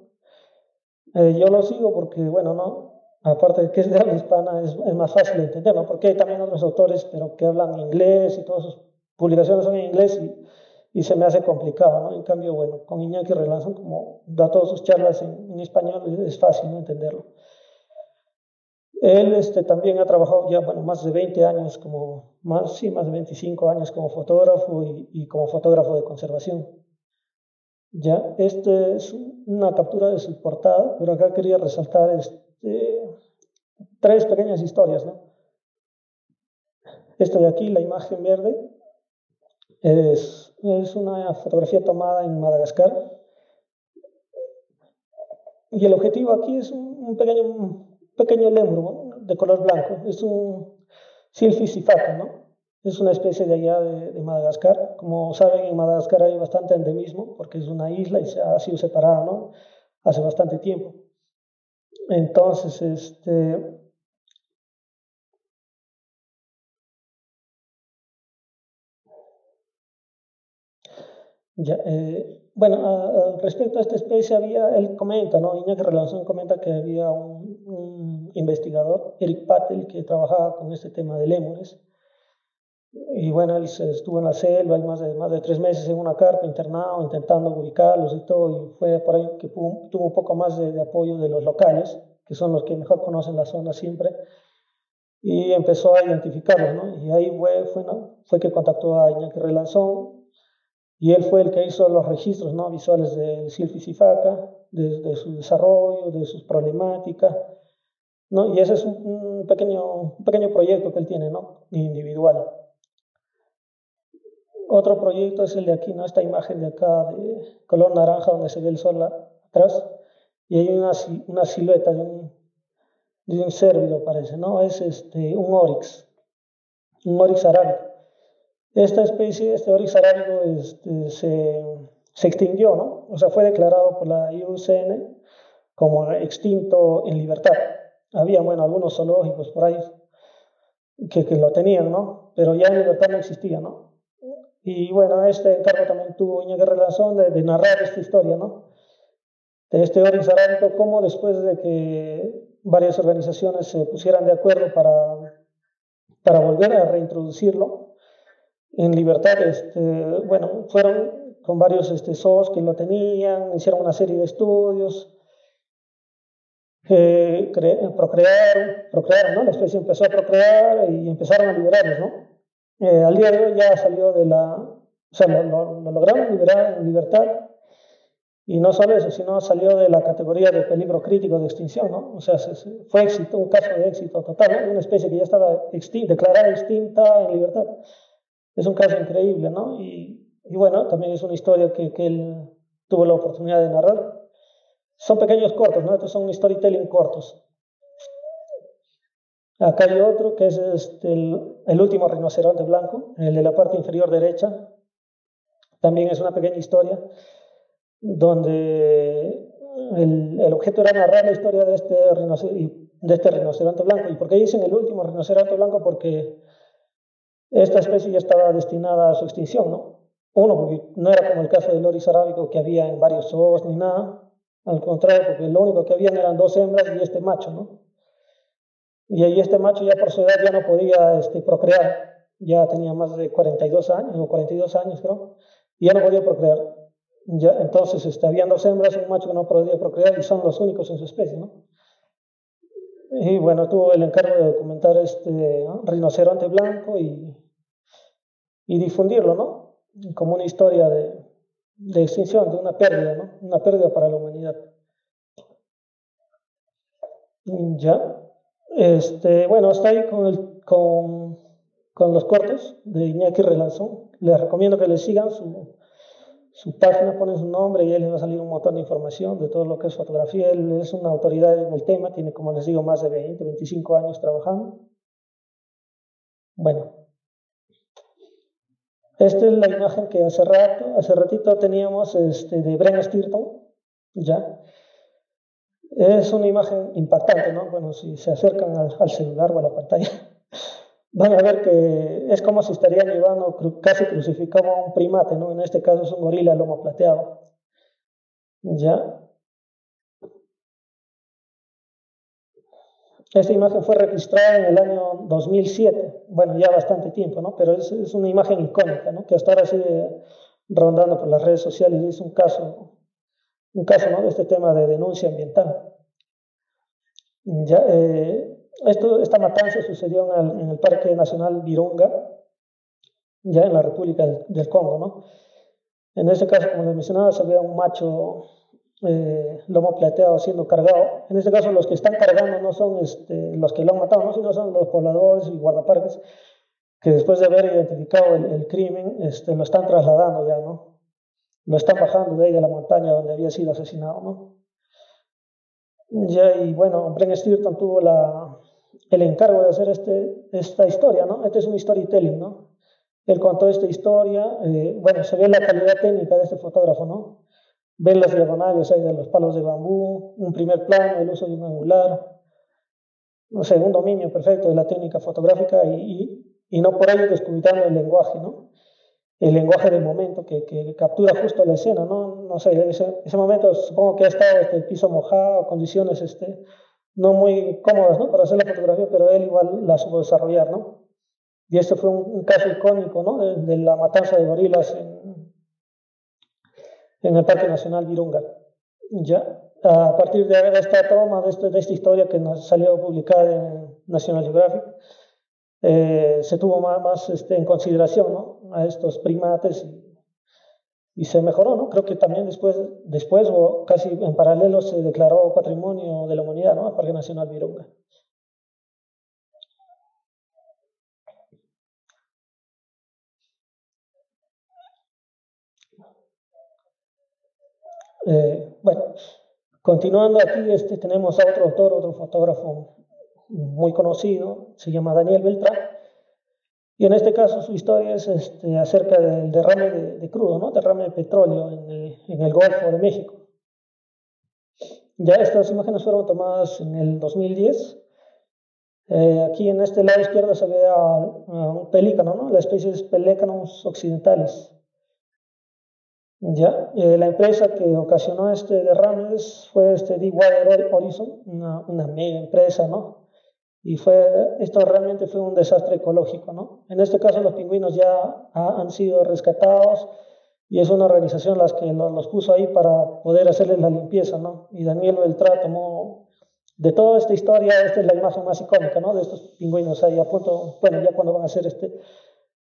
Eh, yo lo sigo porque, bueno, no, aparte de que es de habla hispana, es, es, más fácil de entender, ¿no? Porque hay también otros autores, pero que hablan inglés y todas sus publicaciones son en inglés y, y se me hace complicado, ¿no? En cambio, bueno, con Iñaki Relanzón, como da todas sus charlas en, en español, es fácil ¿no? entenderlo. Él este, también ha trabajado ya bueno, más de 20 años, como, más, sí, más de 25 años como fotógrafo y, y como fotógrafo de conservación. Ya, este es una captura de su portada, pero acá quería resaltar este, tres pequeñas historias. ¿no? Esta de aquí, la imagen verde, es, es una fotografía tomada en Madagascar. Y el objetivo aquí es un, un pequeño pequeño lemur de color blanco. Es un silficifato, ¿no? Es una especie de allá de, Madagascar. Como saben, en Madagascar hay bastante endemismo porque es una isla y se ha sido separada, ¿no? Hace bastante tiempo. Entonces, este, eh, bueno, respecto a esta especie había, él comenta, ¿no? Iñaki Relación comenta que había un, investigador, Eric Patel, que trabajaba con este tema de lémures. Y bueno, él estuvo en la selva, hay más de, más de tres meses en una carpa, internado, intentando ubicarlos y todo, y fue por ahí que tuvo un poco más de, apoyo de los locales, que son los que mejor conocen la zona siempre, y empezó a identificarlos. Y ahí fue, fue que contactó a Iñaki Relanzón, y él fue el que hizo los registros ¿no? visuales del silfisifaca, de, de su desarrollo, de sus problemáticas, ¿no? y ese es un, pequeño, un pequeño proyecto que él tiene, ¿no? individual. Otro proyecto es el de aquí, ¿no? esta imagen de acá de color naranja donde se ve el sol atrás y hay una, una silueta de un, de un cérvido, parece, ¿no? Es este, un oryx, un oryx arábico. Esta especie, este oryx arábico, este, se, se, extinguió, ¿no? O sea, fue declarado por la IUCN como extinto en libertad. Había, bueno, algunos zoológicos por ahí que, que lo tenían, ¿no? Pero ya en libertad no existía, ¿no? Y bueno, este encargo también tuvo Iñaki Relazón de, de narrar esta historia, ¿no? De este oryx arábico, cómo después de que varias organizaciones se pusieran de acuerdo para, para volver a reintroducirlo, en libertad, este, bueno, fueron con varios este, SOS que lo tenían, hicieron una serie de estudios, eh, procrearon, procrearon, ¿no? La especie empezó a procrear y empezaron a liberarlos, ¿no? Eh, al día de hoy ya salió de la, o sea, lo, lograron liberar en libertad y no solo eso, sino salió de la categoría de peligro crítico de extinción, ¿no? O sea, fue éxito, un caso de éxito total, ¿no? Una especie que ya estaba declarada extinta en libertad es un caso increíble, ¿no? Y, bueno, también es una historia que, que, él tuvo la oportunidad de narrar. Son pequeños cortos, ¿no? Estos son storytelling cortos. Acá hay otro que es este, el, último rinoceronte blanco, el de la parte inferior derecha. También es una pequeña historia donde el, el objeto era narrar la historia de este, de este rinoceronte blanco. ¿Y por qué dicen el último rinoceronte blanco? Porque esta especie ya estaba destinada a su extinción, ¿no? Uno, porque no era como el caso del oris arábico que había en varios zoos ni nada, al contrario, porque lo único que habían eran dos hembras y este macho, ¿no? Y ahí este macho ya por su edad ya no podía este, procrear, ya tenía más de 42 años, o 42 años creo, y ya no podía procrear. Ya, entonces este, habían dos hembras, un macho que no podía procrear y son los únicos en su especie, ¿no? Y bueno, tuvo el encargo de documentar este rinoceronte blanco y y difundirlo, ¿no? Como una historia de, de extinción, de una pérdida, ¿no? Una pérdida para la humanidad. Ya. Este, bueno, hasta ahí con, el, con, con los cortes de Iñaki Relanzón. Les recomiendo que le sigan su, su página, ponen su nombre y él les va a salir un montón de información de todo lo que es fotografía. Él es una autoridad en el tema, tiene, como les digo, más de 20, 25 años trabajando. Bueno, esta es la imagen que hace rato, hace ratito teníamos este, de Bren Stirton, ¿ya? Es una imagen impactante, ¿no? Bueno, si se acercan al, celular o a la pantalla, van a ver que es como si estarían llevando casi crucificado a un primate, ¿no? En este caso es un gorila lomo plateado, ¿ya? Esta imagen fue registrada en el año 2007, bueno, ya bastante tiempo, ¿no? Pero es, es una imagen icónica, ¿no? Que hasta ahora sigue rondando por las redes sociales y es un caso, un caso, ¿no? De este tema de denuncia ambiental. Ya, eh, esto, esta matanza sucedió en el, en el, Parque Nacional Virunga, ya en la República del, del Congo, ¿no? En ese caso, como les mencionaba, se veía un macho eh, lomo plateado siendo cargado. En este caso, los que están cargando no son este, los que lo han matado, ¿no? sino son los pobladores y guardaparques que después de haber identificado el, crimen este, lo están trasladando ya, ¿no? Lo están bajando de ahí de la montaña donde había sido asesinado, ¿no? Ya, y bueno, Bren Stirton tuvo la, el encargo de hacer este, esta historia, ¿no? Este es un storytelling, ¿no? Él contó esta historia, eh, bueno, se ve la calidad técnica de este fotógrafo, ¿no? Ven las diagonales ahí de los palos de bambú, un primer plano, el uso de un angular, no sé, un dominio perfecto de la técnica fotográfica y, y, no por ello descuidando el lenguaje, ¿no? El lenguaje del momento que, que captura justo la escena, ¿no? No sé, ese, ese momento supongo que ha estado este, el piso mojado, condiciones este, no muy cómodas, ¿no? Para hacer la fotografía, pero él igual la supo desarrollar, ¿no? Y este fue un, un caso icónico, ¿no? De, de, la matanza de gorilas en, en el Parque Nacional Virunga. Ya, a partir de esta toma, de, este, de esta historia que nos salió publicada en National Geographic, eh, se tuvo más, más este, en consideración ¿no? a estos primates y se mejoró, ¿no? Creo que también después, después o casi en paralelo se declaró Patrimonio de la Humanidad, ¿no? El Parque Nacional Virunga. Eh, bueno, continuando aquí, este, tenemos a otro autor, otro fotógrafo muy conocido, se llama Daniel Beltrán, y en este caso su historia es este, acerca del derrame de, crudo, ¿no? derrame de petróleo en el, Golfo de México. Ya estas imágenes fueron tomadas en el 2010. Eh, aquí en este lado izquierdo se ve a, un pelícano, ¿no? la especie es Pelecanus occidentalis. Ya, eh, la empresa que ocasionó este derrame fue este Deepwater Horizon, una, una mega empresa, ¿no? Y fue, esto realmente fue un desastre ecológico, ¿no? En este caso los pingüinos ya han sido rescatados y es una organización las que los, puso ahí para poder hacerles la limpieza, ¿no? Y Daniel Beltrán tomó, de toda esta historia, esta es la imagen más icónica, ¿no? De estos pingüinos ahí a punto, bueno, ya cuando van a ser este,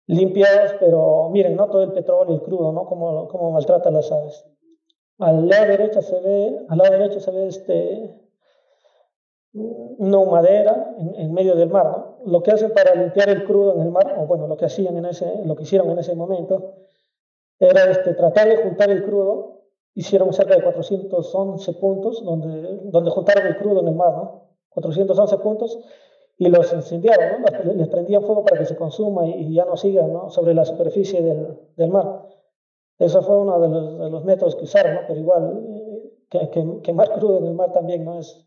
limpiados, pero miren, ¿no? Todo el petróleo, el crudo, ¿no? Cómo, cómo maltrata las aves. Al lado derecho se ve, al lado derecho se ve este, una humadera en, medio del mar. ¿no? Lo que hacen para limpiar el crudo en el mar, o bueno, lo que hacían en ese, lo que hicieron en ese momento, era este, tratar de juntar el crudo. Hicieron cerca de 411 puntos donde, donde juntaron el crudo en el mar, ¿no? 411 puntos y los incendiaron, ¿no? les prendían fuego para que se consuma y, ya no siga ¿no? sobre la superficie del, del mar. Ese fue uno de los, de los, métodos que usaron, ¿no? pero igual eh, que, que, quemar crudo en el mar también no es,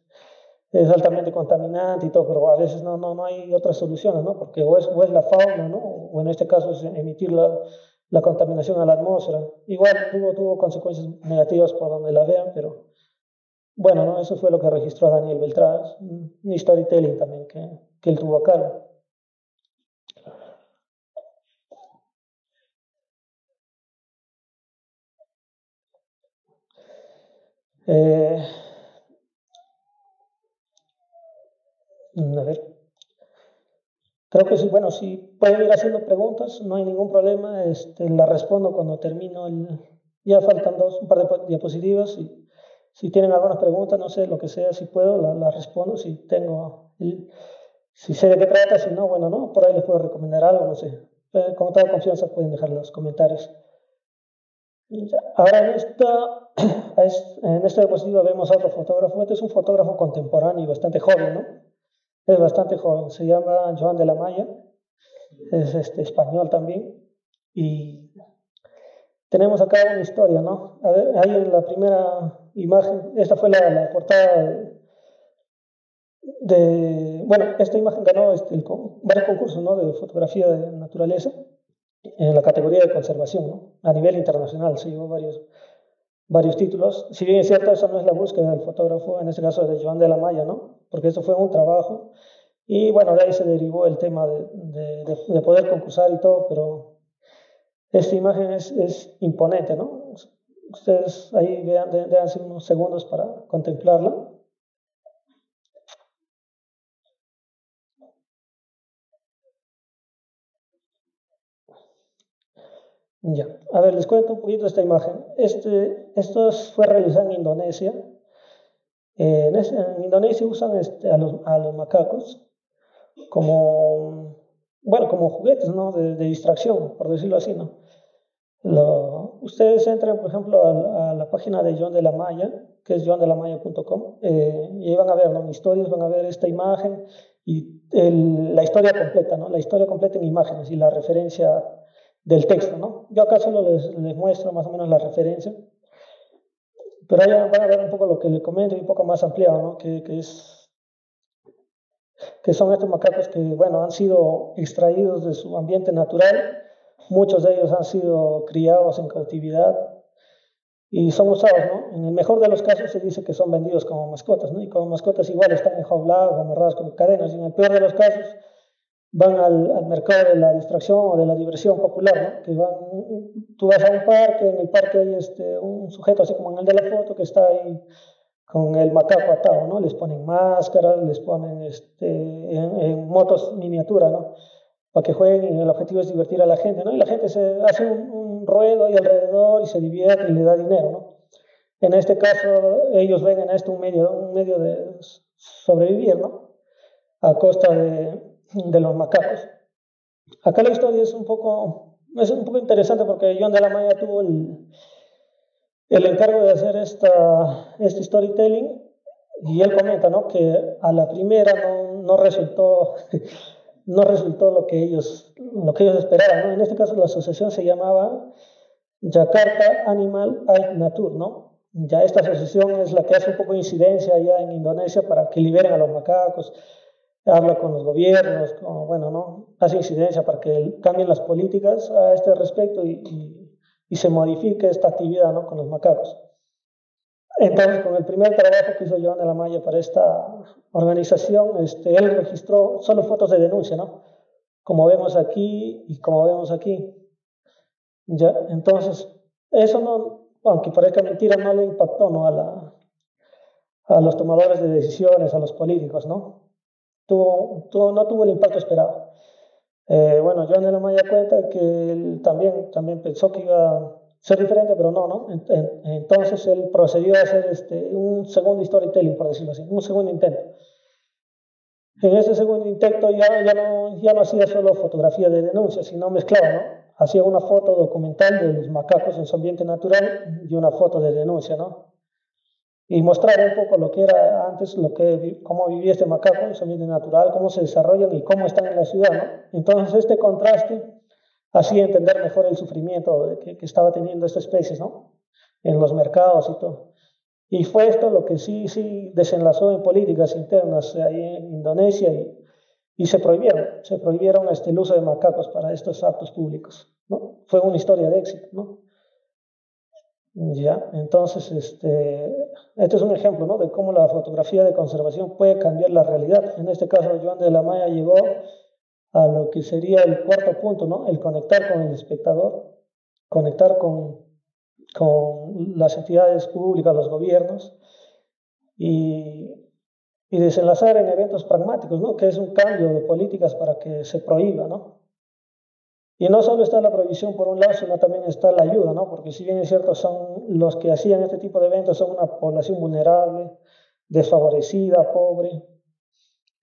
es altamente contaminante y todo, pero a veces no, no, no hay otras soluciones, ¿no? Porque o es, o es la fauna, ¿no? O en este caso es emitir la, la contaminación a la atmósfera. Igual tuvo, tuvo consecuencias negativas por donde la vean, pero bueno, ¿no? Eso fue lo que registró Daniel Beltrán, un storytelling también que, que él tuvo a cargo. Eh, a ver. Creo que sí, bueno, si pueden ir haciendo preguntas, no hay ningún problema. Este, la respondo cuando termino el. Ya faltan dos, un par de diapositivas. Y, si tienen alguna pregunta, no sé, lo que sea, si puedo, la, respondo. Si tengo. si sé de qué trata, si no, bueno, no, por ahí les puedo recomendar algo, no sé. Eh, con toda confianza pueden dejar los comentarios. Ahora en esta, en esta diapositiva vemos a otro fotógrafo. Este es un fotógrafo contemporáneo bastante joven, ¿no? Es bastante joven, se llama Joan de la Maya, es este, español también. Y tenemos acá una historia, ¿no? A ver, ahí en la primera imagen, esta fue la, portada de, Bueno, esta imagen ganó este, varios concursos de fotografía de naturaleza en la categoría de conservación, ¿no? A nivel internacional se llevó varios, varios títulos. Si bien es cierto, esa no es la búsqueda del fotógrafo, en este caso de Joan de la Maya, ¿no? Porque eso fue un trabajo. Y bueno, de ahí se derivó el tema de, de, poder concursar y todo, pero esta imagen es, es imponente, ¿no? Ustedes ahí vean, déjense hace unos segundos para contemplarla. Ya, a ver, les cuento un poquito esta imagen. Este, esto fue realizado en Indonesia. Eh, en, Indonesia usan este, a, los, a, los, macacos como, bueno, como juguetes, ¿no? De, distracción, por decirlo así, ¿no? Lo, ustedes entran, por ejemplo, a, la página de John de la Maya, que es johndelamaya.com, eh, y van a ver, ¿no? Historias, van a ver esta imagen y el, la historia completa, ¿no? La historia completa en imágenes y la referencia del texto, ¿no? Yo acá solo les, les muestro más o menos la referencia, pero ahí van a ver un poco lo que le comento y un poco más ampliado, ¿no? Que, que, es, que son estos macacos que, bueno, han sido extraídos de su ambiente natural, muchos de ellos han sido criados en cautividad y son usados, ¿no? En el mejor de los casos se dice que son vendidos como mascotas, ¿no? Y como mascotas igual están enjaulados, amarrados con cadenas, y en el peor de los casos van al, al, mercado de la distracción o de la diversión popular, ¿no? Que van, tú vas a un parque, en el parque hay este, un sujeto así como en el de la foto que está ahí con el macaco atado, ¿no? Les ponen máscaras, les ponen este, en, motos miniatura, ¿no? Para que jueguen y el objetivo es divertir a la gente, ¿no? Y la gente se hace un, ruedo ahí alrededor y se divierte y le da dinero, ¿no? En este caso, ellos ven en esto un medio, un medio de sobrevivir, ¿no? A costa de, de los macacos. Acá la historia es un poco, es un poco interesante porque John de la Maya tuvo el, el encargo de hacer esta, este storytelling y él comenta ¿no? que a la primera no, no, resultó, no resultó lo que ellos, lo que ellos esperaban. En este caso la asociación se llamaba Jakarta Animal Aid Nature. ¿no? Ya esta asociación es la que hace un poco de incidencia allá en Indonesia para que liberen a los macacos, habla con los gobiernos, bueno, ¿no? hace incidencia para que cambien las políticas a este respecto y, y, y se modifique esta actividad ¿no? con los macacos. Entonces, con el primer trabajo que hizo Joan de la Maya para esta organización, este, él registró solo fotos de denuncia, ¿no? Como vemos aquí y como vemos aquí. Ya, entonces, eso no, aunque parezca mentira, no le impactó ¿no? a, la, a los tomadores de decisiones, a los políticos, ¿no? Tuvo, tuvo, no tuvo el impacto esperado. Eh, bueno, Joan de la Maya cuenta que él también, también pensó que iba ser diferente, pero no, ¿no? Entonces él procedió a hacer este, un segundo storytelling, por decirlo así, un segundo intento. En ese segundo intento ya, ya, no, ya no hacía solo fotografía de denuncia, sino mezclaba, ¿no? Hacía una foto documental de los macacos en su ambiente natural y una foto de denuncia, ¿no? Y mostrar un poco lo que era antes, lo que, cómo vivía este macaco en su ambiente natural, cómo se desarrollan y cómo están en la ciudad, ¿no? Entonces este contraste así entender mejor el sufrimiento que, estaba teniendo esta especie, ¿no? En los mercados y todo. Y fue esto lo que sí, sí desenlazó en políticas internas ahí en Indonesia y, y se prohibieron, se prohibieron este, el uso de macacos para estos actos públicos, ¿no? Fue una historia de éxito, ¿no? Ya, entonces, este, este es un ejemplo, ¿no? De cómo la fotografía de conservación puede cambiar la realidad. En este caso, Joan de la Maya llegó a lo que sería el cuarto punto, ¿no? El conectar con el espectador, conectar con, con las entidades públicas, los gobiernos y, y, desenlazar en eventos pragmáticos, ¿no? Que es un cambio de políticas para que se prohíba, ¿no? Y no solo está la prohibición por un lado, sino también está la ayuda, ¿no? Porque si bien es cierto, son los que hacían este tipo de eventos son una población vulnerable, desfavorecida, pobre,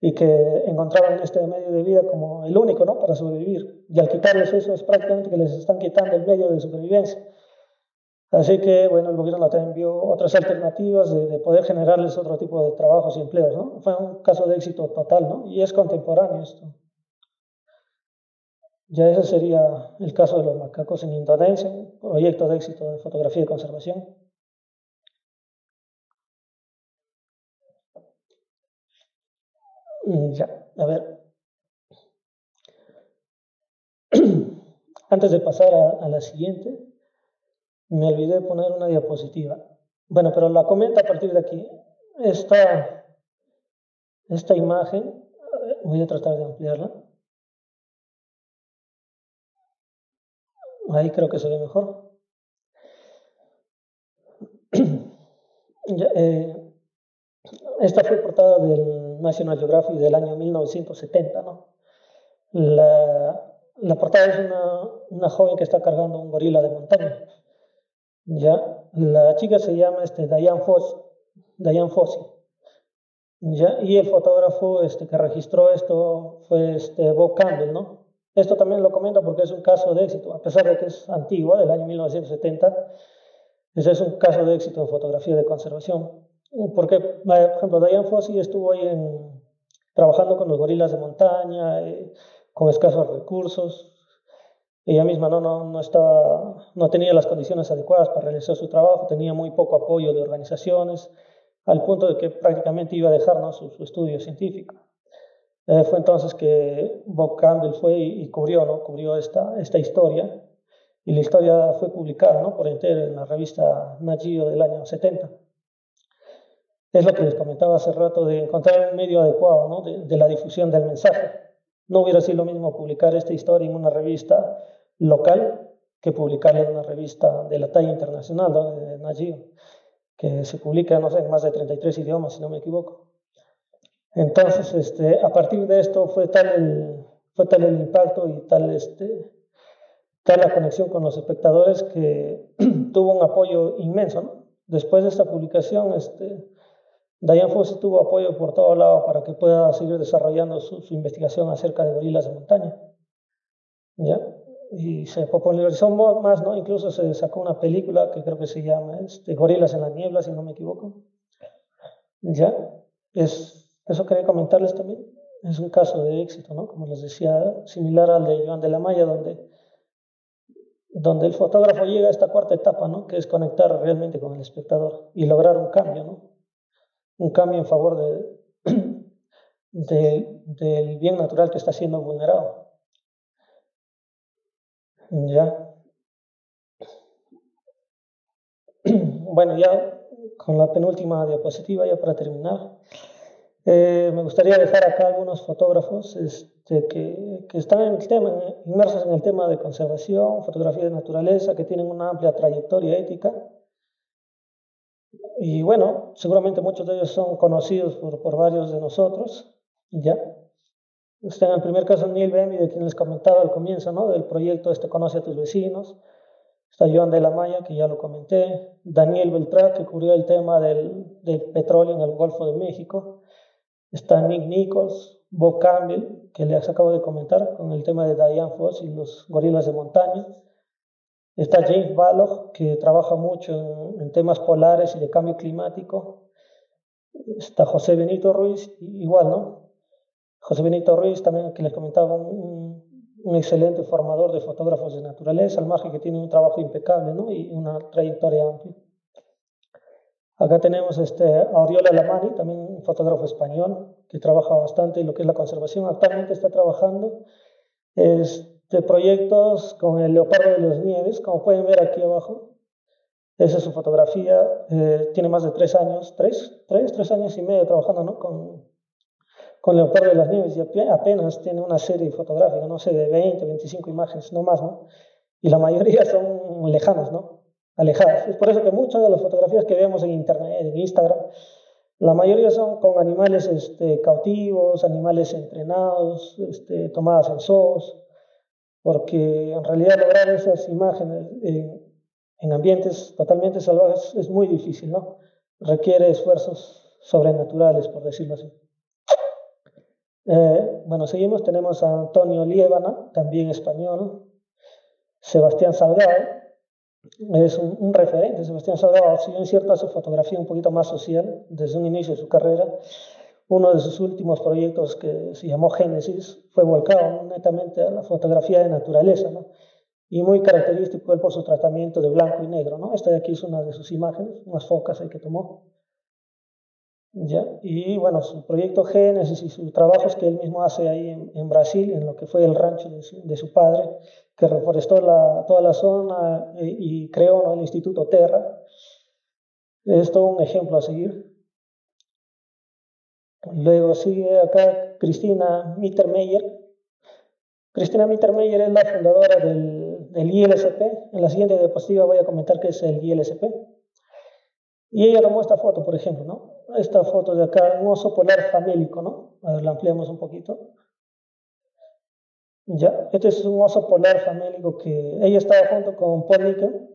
y que encontraban este medio de vida como el único ¿no? para sobrevivir. Y al quitarles eso es prácticamente que les están quitando el medio de supervivencia. Así que, bueno, el gobierno también vio otras alternativas de, de, poder generarles otro tipo de trabajos y empleos, ¿no? Fue un caso de éxito total, ¿no? Y es contemporáneo esto. Ya ese sería el caso de los macacos en Indonesia, proyecto de éxito de fotografía y conservación. Ya, a ver. Antes de pasar a, la siguiente, me olvidé de poner una diapositiva. Bueno, pero la comento a partir de aquí. Esta, esta imagen, voy a tratar de ampliarla. Ahí creo que se ve mejor. eh, esta fue portada del National Geographic del año 1970, ¿no? La, portada es una, joven que está cargando un gorila de montaña. ¿ya? La chica se llama este, Diane, Foss, Diane Fossey. ¿ya? Y el fotógrafo este, que registró esto fue este, Bob Campbell, ¿no? Esto también lo comento porque es un caso de éxito, a pesar de que es antiguo, del año 1970, ese es un caso de éxito en fotografía de conservación. Porque, por ejemplo, Diane Fossey estuvo ahí trabajando con los gorilas de montaña, eh, con escasos recursos. Ella misma no, no, no, estaba, no tenía las condiciones adecuadas para realizar su trabajo, tenía muy poco apoyo de organizaciones, al punto de que prácticamente iba a dejar su, su, estudio científico. Eh, fue entonces que Bob Campbell fue y, cubrió, ¿no? cubrió esta, esta historia, y la historia fue publicada ¿no? por entero en la revista Nat del año 70. Es lo que les comentaba hace rato de encontrar un medio adecuado ¿no? de, la difusión del mensaje. No hubiera sido lo mismo publicar esta historia en una revista local que publicarla en una revista de la talla internacional, ¿no? de que se publica, no sé, en más de 33 idiomas, si no me equivoco. Entonces, este, a partir de esto fue tal el, fue tal el impacto y tal, este, tal la conexión con los espectadores que tuvo un apoyo inmenso. Después de esta publicación, este, Diane Fossey tuvo apoyo por todo lado para que pueda seguir desarrollando su, investigación acerca de gorilas de montaña. ¿Ya? Y se popularizó más, ¿no? Incluso se sacó una película que creo que se llama este, Gorilas en la niebla, si no me equivoco. ¿Ya? Es, eso quería comentarles también. Es un caso de éxito, ¿no? Como les decía, similar al de Joan de la Maya, donde, donde el fotógrafo llega a esta cuarta etapa, ¿no? Que es conectar realmente con el espectador y lograr un cambio, ¿no? Un cambio en favor de, del bien natural que está siendo vulnerado. Ya. Bueno, ya con la penúltima diapositiva, ya para terminar, eh, me gustaría dejar acá algunos fotógrafos este, que, que, están en el tema, inmersos en el tema de conservación, fotografía de naturaleza, que tienen una amplia trayectoria ética y bueno, seguramente muchos de ellos son conocidos por, por varios de nosotros, ¿ya? Está en el primer caso Neil Bemby, de quien les comentaba al comienzo, ¿no? Del proyecto Este Conoce a tus vecinos. Está Joan de la Maya, que ya lo comenté. Daniel Beltrán, que cubrió el tema del, del petróleo en el Golfo de México. Está Nick Nichols, Bob Campbell, que les acabo de comentar con el tema de Diane Foss y los gorilas de montaña. Está James Balog, que trabaja mucho en, temas polares y de cambio climático. Está José Benito Ruiz, igual, ¿no? José Benito Ruiz, también que les comentaba, un, excelente formador de fotógrafos de naturaleza, al margen que tiene un trabajo impecable, ¿no? Y una trayectoria amplia. Acá tenemos este, a Oriola Lamani, también un fotógrafo español que trabaja bastante en lo que es la conservación. Actualmente está trabajando es de proyectos con el leopardo de las nieves, como pueden ver aquí abajo. Esa es su fotografía. Eh, tiene más de tres años, tres, tres, tres años y medio trabajando ¿no? con, con leopardo de las nieves y apenas tiene una serie fotográfica, no sé, de 20, 25 imágenes, no más, ¿no? Y la mayoría son lejanas, ¿no? Alejadas. Es por eso que muchas de las fotografías que vemos en Internet, en Instagram, la mayoría son con animales este, cautivos, animales entrenados, este, tomadas en zoos, porque en realidad lograr esas imágenes en ambientes totalmente salvajes es muy difícil, ¿no? Requiere esfuerzos sobrenaturales, por decirlo así. Eh, bueno, seguimos, tenemos a Antonio Liébana, también español, Sebastián Salgado, es un, un, referente, Sebastián Salgado, si bien cierto hace fotografía un poquito más social desde un inicio de su carrera, uno de sus últimos proyectos que se llamó Génesis fue volcado netamente a la fotografía de naturaleza, ¿no? y muy característico él por su tratamiento de blanco y negro. ¿no? Esta de aquí es una de sus imágenes, unas focas ahí que tomó. ¿Ya? Y bueno, su proyecto Génesis y sus trabajos que él mismo hace ahí en, Brasil, en lo que fue el rancho de su, padre, que reforestó toda la zona eh, y creó el Instituto Terra, es un ejemplo a seguir. Luego sigue acá Cristina Mittermeier. Cristina Mittermeier es la fundadora del, ILSP. En la siguiente diapositiva voy a comentar qué es el ILSP. Y ella tomó esta foto, por ejemplo, ¿no? Esta foto de acá, un oso polar famélico, ¿no? A ver, la ampliamos un poquito. Ya, este es un oso polar famélico que ella estaba junto con Paul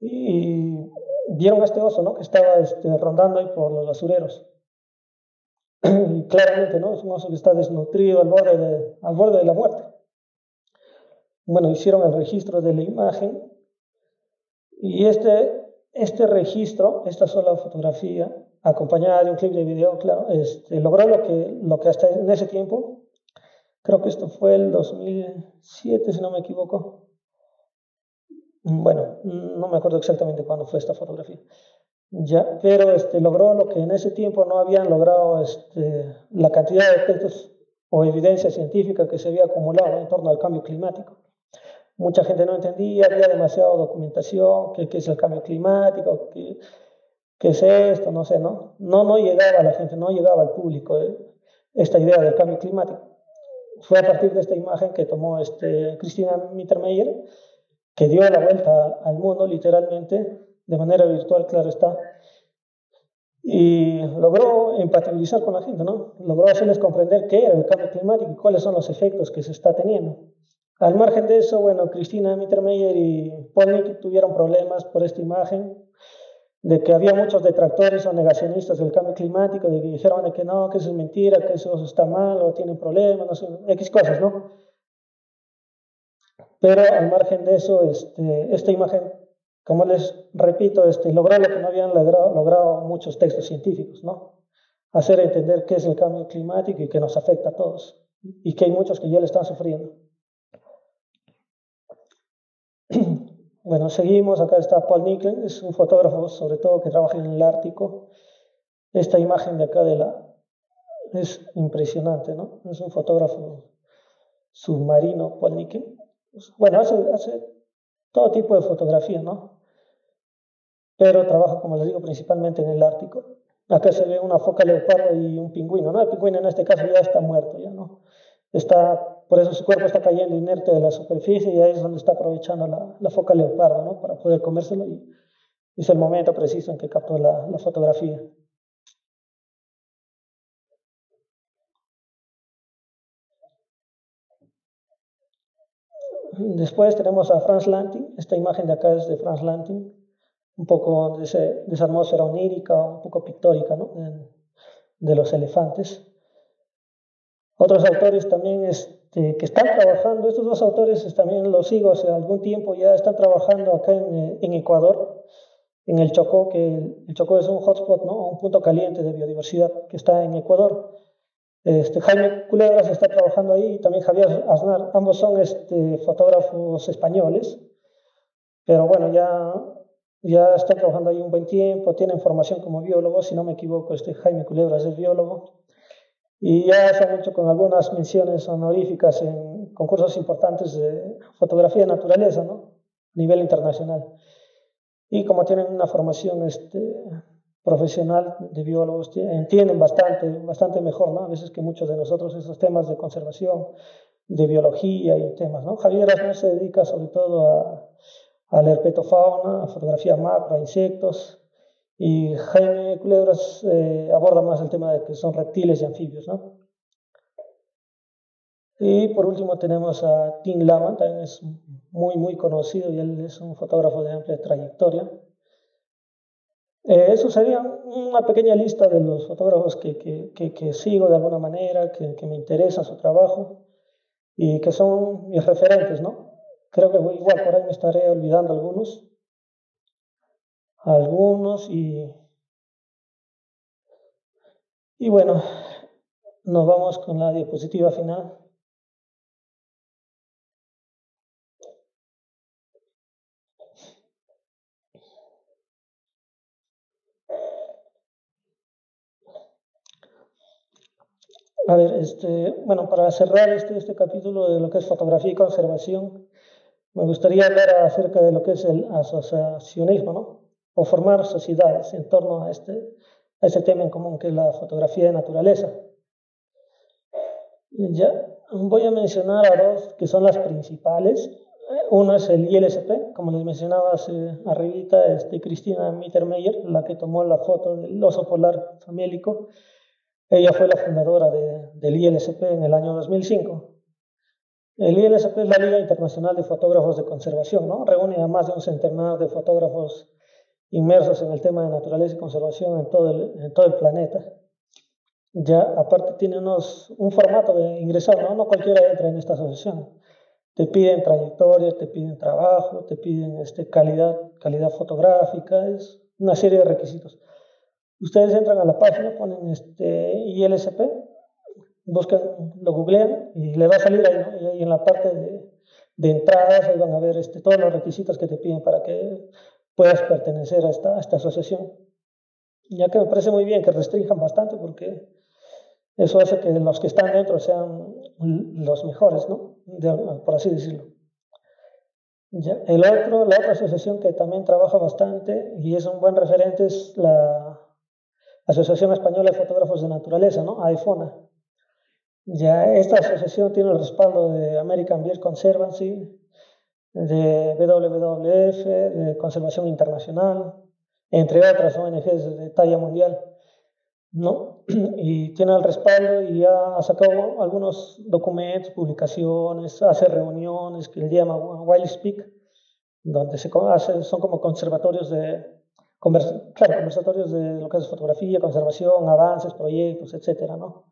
y vieron a este oso, ¿no? Que estaba este, rondando ahí por los basureros. Claramente, ¿no? Es un oso que está desnutrido al borde de, la muerte. Bueno, hicieron el registro de la imagen y este, este registro, esta sola fotografía, acompañada de un clip de video, este, logró lo que, lo que hasta en ese tiempo, creo que esto fue el 2007, si no me equivoco. Bueno, no me acuerdo exactamente cuándo fue esta fotografía. Ya, pero este, logró lo que en ese tiempo no habían logrado este, la cantidad de textos o evidencia científica que se había acumulado en torno al cambio climático. Mucha gente no entendía, había demasiada documentación, qué, es el cambio climático, qué, es esto, no sé, ¿no? No, no llegaba a la gente, no llegaba al público eh, esta idea del cambio climático. Fue a partir de esta imagen que tomó este, Cristina Mittermeier, que dio la vuelta al mundo literalmente de manera virtual, claro está, y logró empatizar con la gente, ¿no? Logró hacerles comprender qué era el cambio climático y cuáles son los efectos que se está teniendo. Al margen de eso, bueno, Cristina Mittermeier y Polnick tuvieron problemas por esta imagen, de que había muchos detractores o negacionistas del cambio climático, de que dijeron de que no, que eso es mentira, que eso está mal o tienen problemas, no sé, X cosas, ¿no? Pero al margen de eso, este, esta imagen como les repito, este, lograr lo que no habían logrado, muchos textos científicos, ¿no? Hacer entender qué es el cambio climático y que nos afecta a todos, y que hay muchos que ya lo están sufriendo. Bueno, seguimos, acá está Paul Nicklin, es un fotógrafo sobre todo que trabaja en el Ártico. Esta imagen de acá de la es impresionante, ¿no? Es un fotógrafo submarino, Paul Nicklin. Bueno, hace, hace todo tipo de fotografía, ¿no? pero trabaja, como les digo, principalmente en el Ártico. Acá se ve una foca leopardo y un pingüino, ¿no? El pingüino en este caso ya está muerto, ya, ¿no? Está, por eso su cuerpo está cayendo inerte de la superficie y ahí es donde está aprovechando la, foca leopardo, ¿no? Para poder comérselo y es el momento preciso en que captó la fotografía. Después tenemos a Franz Lanting. Esta imagen de acá es de Franz Lanting un poco de, esa atmósfera onírica, un poco pictórica ¿no? de, los elefantes. Otros autores también este, que están trabajando, estos dos autores también los sigo hace algún tiempo, ya están trabajando acá en, en Ecuador, en el Chocó, que el, Chocó es un hotspot, ¿no? un punto caliente de biodiversidad que está en Ecuador. Este, Jaime Culebras está trabajando ahí y también Javier Aznar, ambos son este, fotógrafos españoles, pero bueno, ya ya está trabajando ahí un buen tiempo, tiene formación como biólogo, si no me equivoco, este Jaime Culebras es biólogo, y ya se han hecho con algunas menciones honoríficas en concursos importantes de fotografía de naturaleza, ¿no? A nivel internacional. Y como tienen una formación este, profesional de biólogos, entienden bastante, bastante mejor, ¿no? A veces que muchos de nosotros esos temas de conservación, de biología y temas, ¿no? Javier se dedica sobre todo a a la herpetofauna, a fotografía macro, a insectos. Y Jaime Culebras eh, aborda más el tema de que son reptiles y anfibios. ¿no? Y por último tenemos a Tim Lama, también es muy, muy conocido y él es un fotógrafo de amplia trayectoria. Eh, eso sería una pequeña lista de los fotógrafos que, que, que, sigo de alguna manera, que, me interesa su trabajo y que son mis referentes, ¿no? Creo que igual por ahí me estaré olvidando algunos. Algunos y... Y bueno, nos vamos con la diapositiva final. A ver, este, bueno, para cerrar este, este capítulo de lo que es fotografía y conservación, me gustaría hablar acerca de lo que es el asociacionismo, ¿no? O formar sociedades en torno a este, a este tema en común que es la fotografía de naturaleza. Ya voy a mencionar a dos que son las principales. Uno es el ILSP, como les mencionaba hace arribita, este, Cristina Mittermeier, la que tomó la foto del oso polar famélico. Ella fue la fundadora de, del ILSP en el año 2005. El ILSP es la Liga Internacional de Fotógrafos de Conservación, ¿no? Reúne a más de un centenar de fotógrafos inmersos en el tema de naturaleza y conservación en todo el, en todo el planeta. Ya, aparte, tiene unos, un formato de ingresar, ¿no? No cualquiera entra en esta asociación. Te piden trayectoria, te piden trabajo, te piden este, calidad, calidad fotográfica, es una serie de requisitos. Ustedes entran a la página, ponen este ILSP buscan, lo googlean y le va a salir ahí, y en la parte de, de, entradas ahí van a ver este, todos los requisitos que te piden para que puedas pertenecer a esta, esta asociación. Ya que me parece muy bien que restrinjan bastante porque eso hace que los que están dentro sean los mejores, ¿no? por así decirlo. Ya, el otro, la otra asociación que también trabaja bastante y es un buen referente es la Asociación Española de Fotógrafos de Naturaleza, ¿no? AEFONA. Ya esta asociación tiene el respaldo de American Beer Conservancy, de WWF, de Conservación Internacional, entre otras ONGs de talla mundial. ¿no? Y tiene el respaldo y ha sacado algunos documentos, publicaciones, hace reuniones que le llama Wiley Speak, donde se hace, son como conservatorios de, claro, conversatorios de lo que es fotografía, conservación, avances, proyectos, etcétera, ¿no?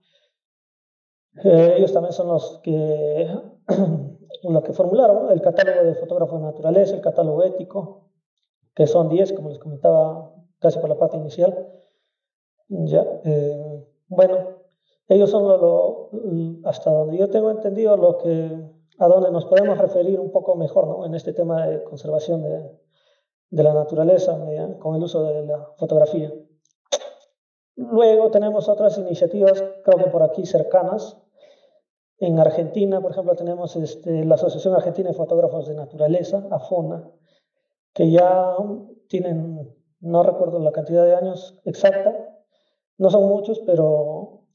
Eh, ellos también son los que, los que formularon el catálogo de fotógrafo de naturaleza, el catálogo ético, que son 10, como les comentaba casi por la parte inicial. Ya, eh, bueno, ellos son lo, hasta donde yo tengo entendido, lo que, a donde nos podemos referir un poco mejor ¿no? en este tema de conservación de, de la naturaleza con el uso de la fotografía. Luego tenemos otras iniciativas, creo que por aquí cercanas. En Argentina, por ejemplo, tenemos este, la Asociación Argentina de Fotógrafos de Naturaleza, AFONA, que ya tienen, no recuerdo la cantidad de años exacta, no son muchos, pero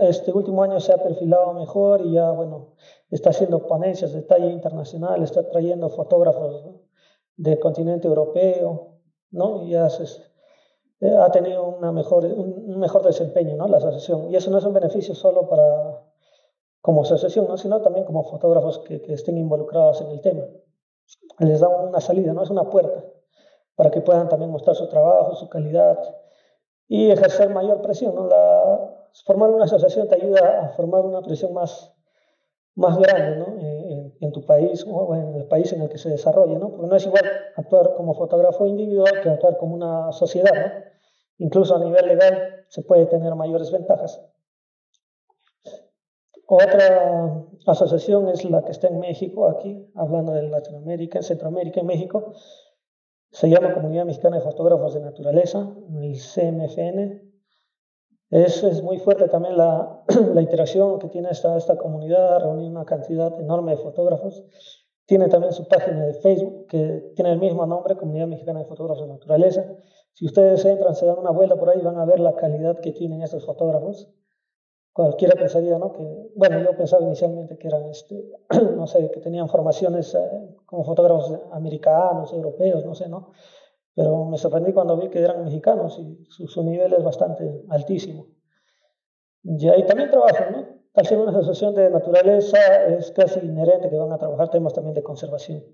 este último año se ha perfilado mejor y ya, bueno, está haciendo ponencias de talla internacional, está trayendo fotógrafos del continente europeo, ¿no? Y ya eh, ha tenido una mejor, un mejor desempeño, ¿no? La asociación. Y eso no es un beneficio solo para como asociación, ¿no? sino también como fotógrafos que, que estén involucrados en el tema. Les da una salida, ¿no? Es una puerta para que puedan también mostrar su trabajo, su calidad, y ejercer mayor presión. ¿no? La, formar una asociación te ayuda a formar una presión más, más grande ¿no? en, en, tu país o en el país en el que se desarrolla, ¿no? porque no es igual actuar como fotógrafo individual que actuar como una sociedad. ¿no? Incluso a nivel legal se puede tener mayores ventajas. Otra asociación es la que está en México, aquí, hablando de Latinoamérica, Centroamérica, en México, se llama Comunidad Mexicana de Fotógrafos de Naturaleza, el CMFN. Es, es muy fuerte también la, la interacción que tiene esta, esta comunidad, reunir una cantidad enorme de fotógrafos. Tiene también su página de Facebook que tiene el mismo nombre, Comunidad Mexicana de Fotógrafos de Naturaleza. Si ustedes entran, se dan una vuelta por ahí, van a ver la calidad que tienen estos fotógrafos cualquiera pensaría, ¿no? Que, bueno, yo pensaba inicialmente que eran, este, no sé, que tenían formaciones eh, como fotógrafos americanos, europeos, no sé, ¿no? Pero me sorprendí cuando vi que eran mexicanos y su, nivel es bastante altísimo. Y ahí también trabajan, ¿no? Al ser una asociación de naturaleza es casi inherente que van a trabajar temas también de conservación.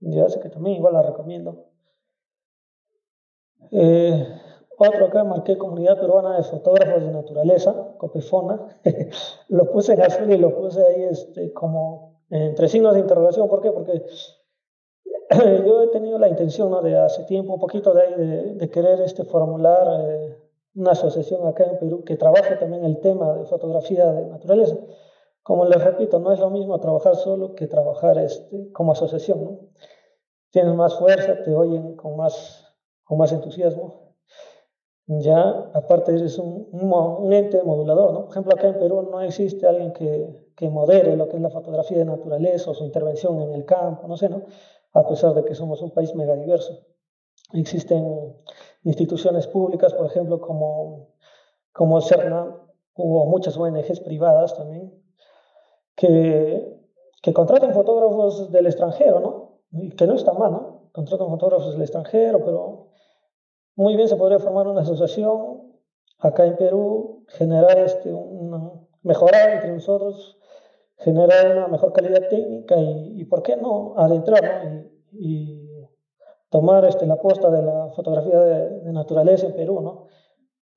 Ya sé que también igual la recomiendo. Eh, otro acá marqué Comunidad Peruana de Fotógrafos de Naturaleza, Copefona. lo puse en azul y lo puse ahí este, como entre signos de interrogación. ¿Por qué? Porque yo he tenido la intención ¿no? de hace tiempo, un poquito de, de, de querer este, formular eh, una asociación acá en Perú que trabaje también el tema de fotografía de naturaleza. Como les repito, no es lo mismo trabajar solo que trabajar este, como asociación. ¿no? Tienes más fuerza, te oyen con más, con más entusiasmo ya aparte eres un, un, ente modulador, ¿no? Por ejemplo, acá en Perú no existe alguien que, que, modere lo que es la fotografía de naturaleza o su intervención en el campo, no sé, ¿no? A pesar de que somos un país megadiverso. Existen instituciones públicas, por ejemplo, como, como CERNA, o muchas ONGs privadas también, que, que contratan fotógrafos del extranjero, ¿no? Y que no está mal, ¿no? Contratan fotógrafos del extranjero, pero muy bien se podría formar una asociación acá en Perú, generar este, una, mejorar entre nosotros, generar una mejor calidad técnica y, ¿por qué no?, adentrar y, tomar este, la posta de la fotografía de, naturaleza en Perú, ¿no?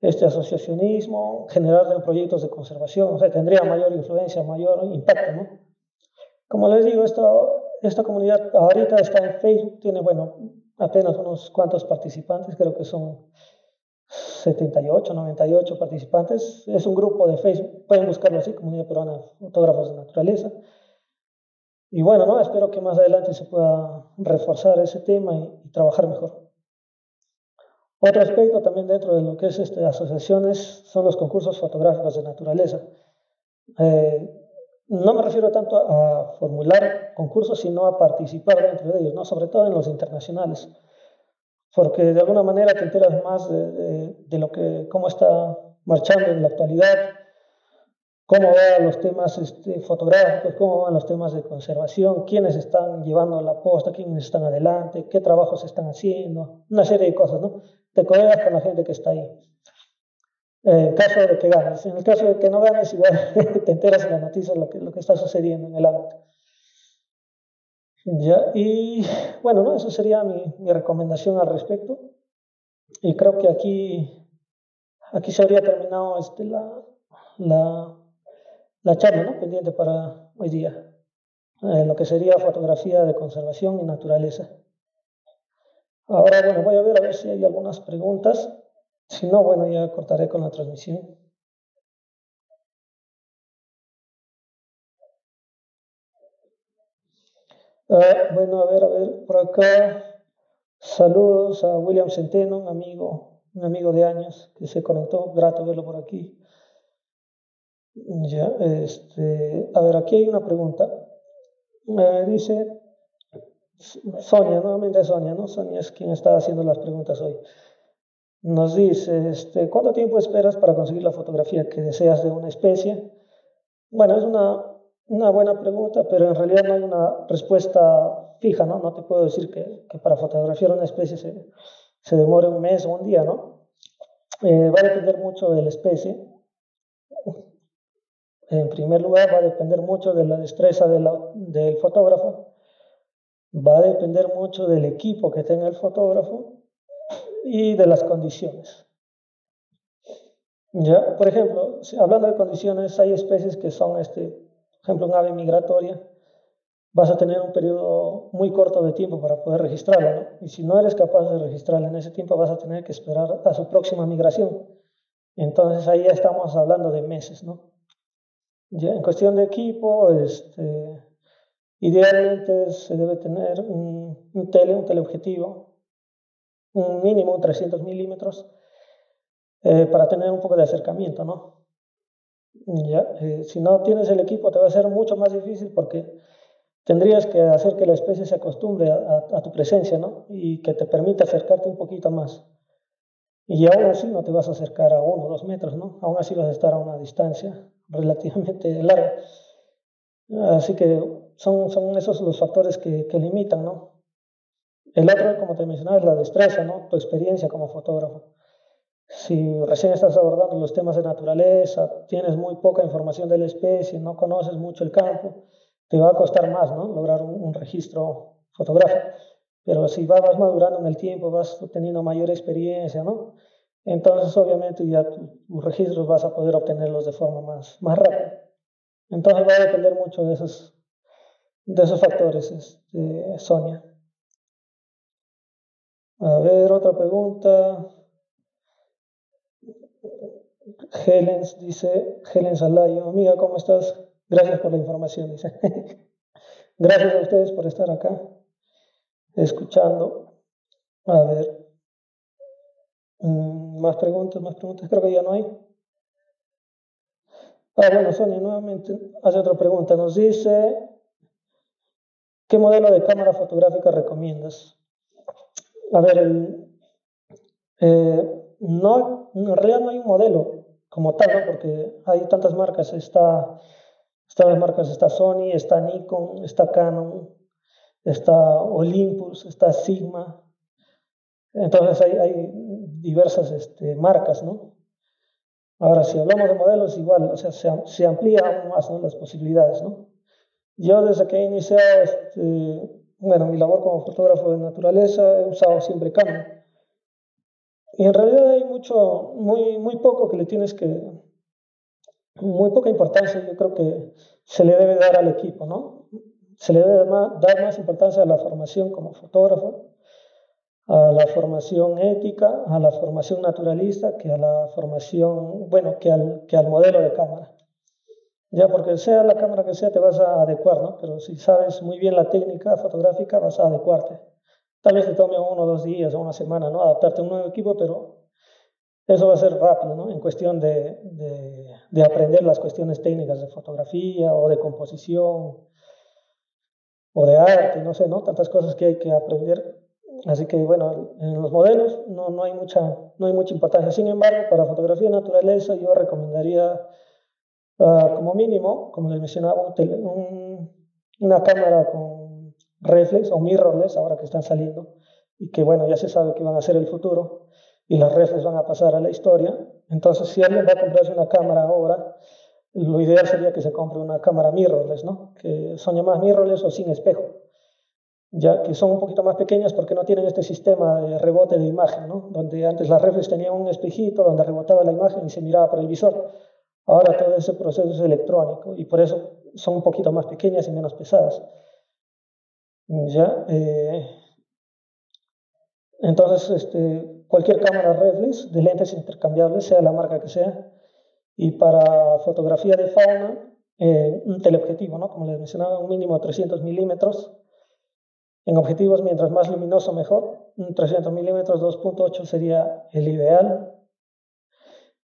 Este asociacionismo, generar proyectos de conservación, o sea, tendría mayor influencia, mayor impacto, ¿no? Como les digo, esta comunidad ahorita está en Facebook, tiene, bueno, apenas unos cuantos participantes, creo que son 78, 98 participantes. Es un grupo de Facebook, pueden buscarlo así, Comunidad Peruana Fotógrafos de Naturaleza. Y bueno, ¿no? espero que más adelante se pueda reforzar ese tema y, trabajar mejor. Otro aspecto también dentro de lo que es este, asociaciones son los concursos fotográficos de naturaleza. Eh, no me refiero tanto a formular concursos, sino a participar dentro de ellos, ¿no? sobre todo en los internacionales, porque de alguna manera te enteras más de, de, lo que, cómo está marchando en la actualidad, cómo van los temas este, fotográficos, cómo van los temas de conservación, quiénes están llevando la posta, quiénes están adelante, qué trabajos están haciendo, una serie de cosas, ¿no? Te conectas con la gente que está ahí. en caso de que ganes. En el caso de que no ganes, igual te enteras en la noticia lo que, lo que está sucediendo en el ámbito. Ya, y bueno, ¿no? eso sería mi, mi, recomendación al respecto. Y creo que aquí, aquí se habría terminado este, la, la, la charla ¿no? pendiente para hoy día, eh, lo que sería fotografía de conservación y naturaleza. Ahora, bueno, voy a ver a ver si hay algunas preguntas. Si no, bueno, ya cortaré con la transmisión. Ah, bueno, a ver, a ver, por acá. Saludos a William Centeno, un amigo, un amigo de años que se conectó. Grato verlo por aquí. Ya, este, a ver, aquí hay una pregunta. dice Sonia, nuevamente Sonia, ¿no? Sonia es quien está haciendo las preguntas hoy. Nos dice, este, ¿cuánto tiempo esperas para conseguir la fotografía que deseas de una especie? Bueno, es una, una buena pregunta, pero en realidad no hay una respuesta fija, ¿no? No te puedo decir que, que para fotografiar una especie se, se, demore un mes o un día, ¿no? Eh, va a depender mucho de la especie. En primer lugar, va a depender mucho de la destreza de del fotógrafo va a depender mucho del equipo que tenga el fotógrafo y de las condiciones. ¿Ya? Por ejemplo, hablando de condiciones, hay especies que son, este, por ejemplo, un ave migratoria, vas a tener un periodo muy corto de tiempo para poder registrarla, ¿no? Y si no eres capaz de registrarla en ese tiempo, vas a tener que esperar a su próxima migración. Entonces ahí ya estamos hablando de meses, ¿no? Ya, en cuestión de equipo, este, Idealmente se debe tener un, tele, un teleobjetivo, un mínimo 300 milímetros, eh, para tener un poco de acercamiento, ¿no? Ya, eh, si no tienes el equipo te va a ser mucho más difícil porque tendrías que hacer que la especie se acostumbre a, tu presencia, ¿no? Y que te permita acercarte un poquito más. Y aún así no te vas a acercar a uno o dos metros, ¿no? Aún así vas a estar a una distancia relativamente larga. Así que son, son esos los factores que, que limitan, ¿no? El otro, como te mencionaba, es la destreza, ¿no? Tu experiencia como fotógrafo. Si recién estás abordando los temas de naturaleza, tienes muy poca información de la especie, no conoces mucho el campo, te va a costar más, ¿no? Lograr un, registro fotográfico. Pero si vas madurando en el tiempo, vas teniendo mayor experiencia, ¿no? Entonces, obviamente, ya tus registros vas a poder obtenerlos de forma más, más rápida. Entonces, va a depender mucho de esos de esos factores, este, Sonia. A ver, otra pregunta. Helen dice, Helen Salayo, amiga, ¿cómo estás? Gracias por la información, dice. Gracias a ustedes por estar acá, escuchando. A ver, mm, más preguntas, más preguntas, creo que ya no hay. Ah, bueno, Sonia, nuevamente hace otra pregunta. Nos dice, ¿Qué modelo de cámara fotográfica recomiendas? A ver, eh, no, en realidad no hay un modelo como tal, ¿no? porque hay tantas marcas. Está, están las marcas, está Sony, está Nikon, está Canon, está Olympus, está Sigma. Entonces hay, hay diversas este, marcas, ¿no? Ahora, si hablamos de modelos, igual, o sea, se, se amplía aún más ¿no? las posibilidades, ¿no? Yo desde que he iniciado este, bueno, mi labor como fotógrafo de naturaleza he usado siempre Canon. Y en realidad hay mucho, muy, muy poco que le tienes que, muy poca importancia, yo creo que se le debe dar al equipo, ¿no? Se le debe dar más importancia a la formación como fotógrafo, a la formación ética, a la formación naturalista, que a la formación, bueno, que al, que al modelo de cámara. Ya, porque sea la cámara que sea, te vas a adecuar, ¿no? Pero si sabes muy bien la técnica fotográfica, vas a adecuarte. Tal vez te tome uno o dos días o una semana, ¿no? Adaptarte a un nuevo equipo, pero eso va a ser rápido, ¿no? En cuestión de, de, de aprender las cuestiones técnicas de fotografía o de composición o de arte, no sé, ¿no? Tantas cosas que hay que aprender. Así que, bueno, en los modelos no, no, hay, mucha, no hay mucha importancia. Sin embargo, para fotografía de naturaleza yo recomendaría Ah, como mínimo, como les mencionaba, una cámara con reflex o mirrorless, ahora que están saliendo, y que bueno, ya se sabe que van a ser el futuro. y las reflex van a pasar a la historia. Entonces, si alguien va a comprarse una cámara ahora, lo ideal sería que se compre una cámara mirrorless, ¿no? Que son llamadas mirrorless o sin espejo, ya que son un poquito más pequeñas porque no tienen este sistema de rebote de imagen, ¿no? Donde antes las reflex tenían un espejito donde rebotaba la imagen y se miraba por el visor. Ahora todo ese proceso es electrónico y por eso son un poquito más pequeñas y menos pesadas. Ya, eh, entonces, este, cualquier cámara reflex de lentes intercambiables, sea la marca que sea, y para fotografía de fauna, eh, un teleobjetivo, ¿no? como les mencionaba, un mínimo de 300 milímetros. En objetivos, mientras más luminoso, mejor. Un 300 milímetros 2.8 sería el ideal.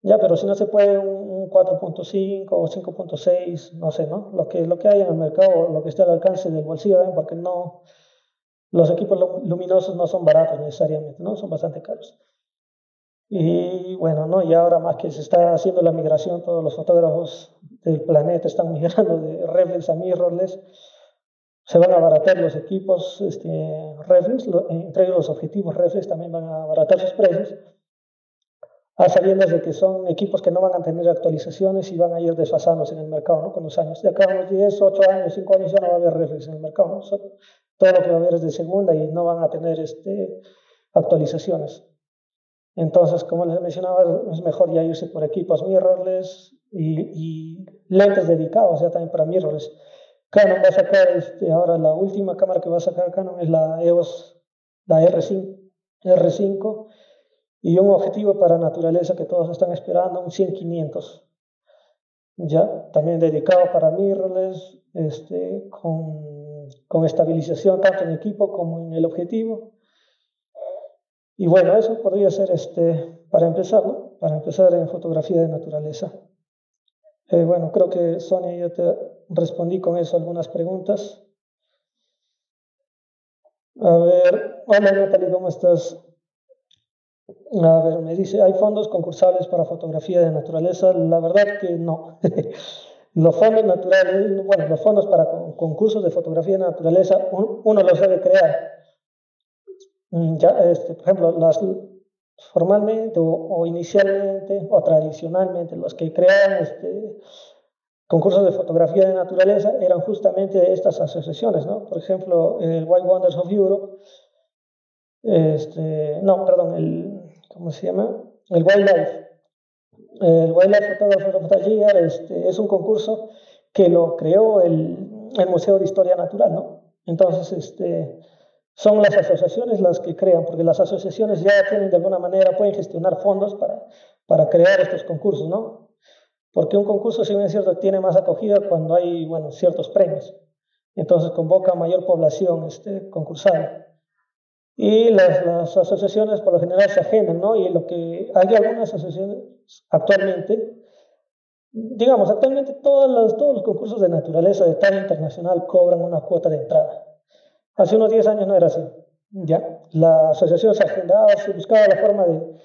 Ya, pero si no se puede, un 4.5 o 5.6, no sé, ¿no? Lo que, lo que hay en el mercado, lo que esté al alcance del bolsillo, ¿ven? porque no, los equipos luminosos no son baratos necesariamente, ¿no? Son bastante caros. Y bueno, ¿no? Y ahora más que se está haciendo la migración, todos los fotógrafos del planeta están migrando de reflex a mirrorless. Se van a abaratar los equipos este, reflex, entre ellos los objetivos reflex también van a abaratar sus precios, a sabiendas de que son equipos que no van a tener actualizaciones y van a ir desfasándose en el mercado ¿no? con los años. De acá a unos 10, 8 años, 5 años ya no va a haber reflex en el mercado. ¿no? todo lo que va a haber es de segunda y no van a tener este, actualizaciones. Entonces, como les mencionaba, es mejor ya irse por equipos mirrorless y, lentes dedicados ya también para mirrorless. Canon va a sacar este, ahora la última cámara que va a sacar Canon es la EOS, la R5, R5 y un objetivo para naturaleza que todos están esperando, un 100-500. Ya, también dedicado para mirrorless, este, con, con estabilización tanto en equipo como en el objetivo y bueno, eso podría ser este, para empezar, ¿no? Para empezar en fotografía de naturaleza. Eh, bueno, creo que Sonia ya te respondí con eso algunas preguntas. A ver, hola Natalie, ¿cómo estás? A ver, me dice, ¿hay fondos concursables para fotografía de naturaleza? La verdad que no. los fondos naturales, bueno, los fondos para concursos de fotografía de naturaleza, uno los debe crear. Mm, este, por ejemplo, formalmente o, inicialmente o tradicionalmente los que creaban este, concursos de fotografía de naturaleza eran justamente estas asociaciones, ¿no? Por ejemplo, el White Wonders of Europe, este, no, perdón, el, ¿cómo se llama? El Wildlife. El Wildlife Photography este, es un concurso que lo creó el, el Museo de Historia Natural, ¿no? Entonces, este, son las asociaciones las que crean, porque las asociaciones ya tienen de alguna manera, pueden gestionar fondos para, para crear estos concursos, ¿no? Porque un concurso, si bien es cierto, tiene más acogida cuando hay, bueno, ciertos premios. Entonces convoca mayor población este, concursal. Y las, las, asociaciones por lo general se agendan, ¿no? Y lo que hay algunas asociaciones actualmente, digamos, actualmente todos los concursos de naturaleza de talla internacional cobran una cuota de entrada. Hace unos 10 años no era así. ¿ya? La asociación se agendaba, se buscaba la forma de,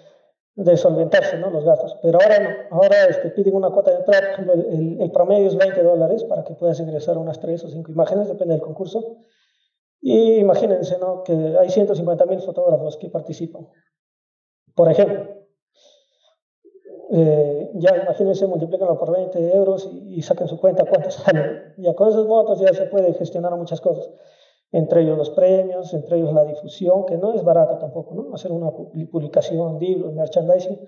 de solventarse ¿no? los gastos, pero ahora no. Ahora este, piden una cuota de entrada, por ejemplo, el, el, promedio es 20 dólares para que puedas ingresar unas 3 o 5 imágenes, depende del concurso. Y imagínense ¿no? que hay 150 mil fotógrafos que participan. Por ejemplo, eh, ya imagínense, multiplíquenlo por 20 euros y, y saquen su cuenta cuánto sale. Ya con esos motos ya se puede gestionar muchas cosas entre ellos los premios, entre ellos la difusión, que no es barato tampoco, ¿no? Hacer una publicación, libros, merchandising,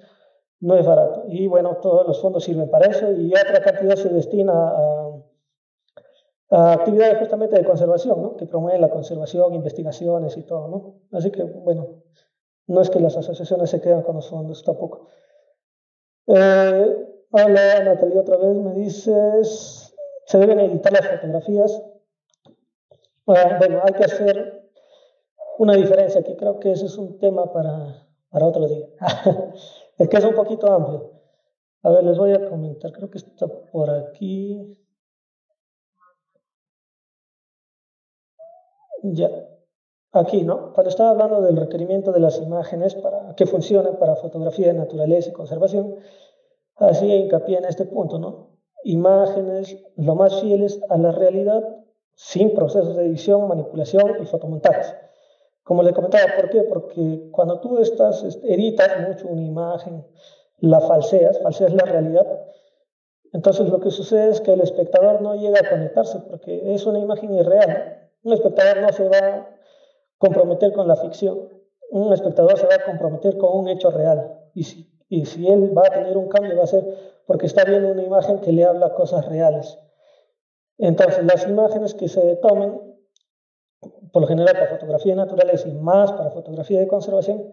no es barato. Y bueno, todos los fondos sirven para eso y otra cantidad se destina a, actividades justamente de conservación, ¿no? Que promueven la conservación, investigaciones y todo, ¿no? Así que, bueno, no es que las asociaciones se quedan con los fondos tampoco. Eh, hola, Natalia, otra vez me dices, se deben editar las fotografías bueno, hay que hacer una diferencia aquí. Creo que ese es un tema para, para otro día. es que es un poquito amplio. A ver, les voy a comentar. Creo que está por aquí. Ya. Aquí, ¿no? Cuando estaba hablando del requerimiento de las imágenes para que funcionen para fotografía de naturaleza y conservación, hacía hincapié en este punto, ¿no? Imágenes lo más fieles a la realidad sin procesos de edición, manipulación y fotomontajes. Como les comentaba, ¿por qué? Porque cuando tú estás, este, editas mucho una imagen, la falseas, falseas la realidad, entonces lo que sucede es que el espectador no llega a conectarse porque es una imagen irreal. Un espectador no se va a comprometer con la ficción, un espectador se va a comprometer con un hecho real. Y si, y si él va a tener un cambio va a ser porque está viendo una imagen que le habla cosas reales. Entonces las imágenes que se tomen por lo general para fotografía naturales y más para fotografía de conservación,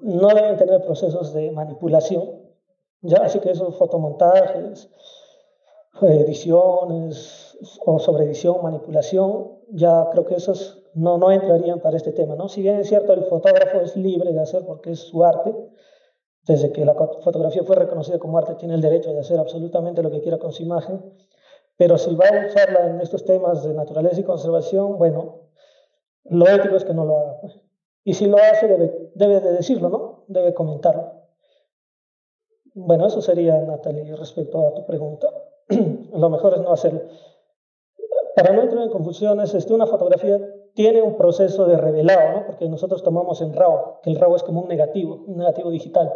no deben tener procesos de manipulación, ¿ya? así que esos fotomontajes, ediciones o sobreedición, manipulación, ya creo que esos no, no entrarían para este tema. ¿no? Si bien es cierto, el fotógrafo es libre de hacer porque es su arte, desde que la fotografía fue reconocida como arte, tiene el derecho de hacer absolutamente lo que quiera con su imagen, pero si va a usarla en estos temas de naturaleza y conservación, bueno, lo ético es que no lo haga. Pues. Y si lo hace, debe, debe de decirlo, ¿no? Debe comentarlo. Bueno, eso sería, Natalie, respecto a tu pregunta. lo mejor es no hacerlo. Para no entrar en confusiones, este, una fotografía tiene un proceso de revelado, ¿no? porque nosotros tomamos en RAW, que el RAW es como un negativo, un negativo digital.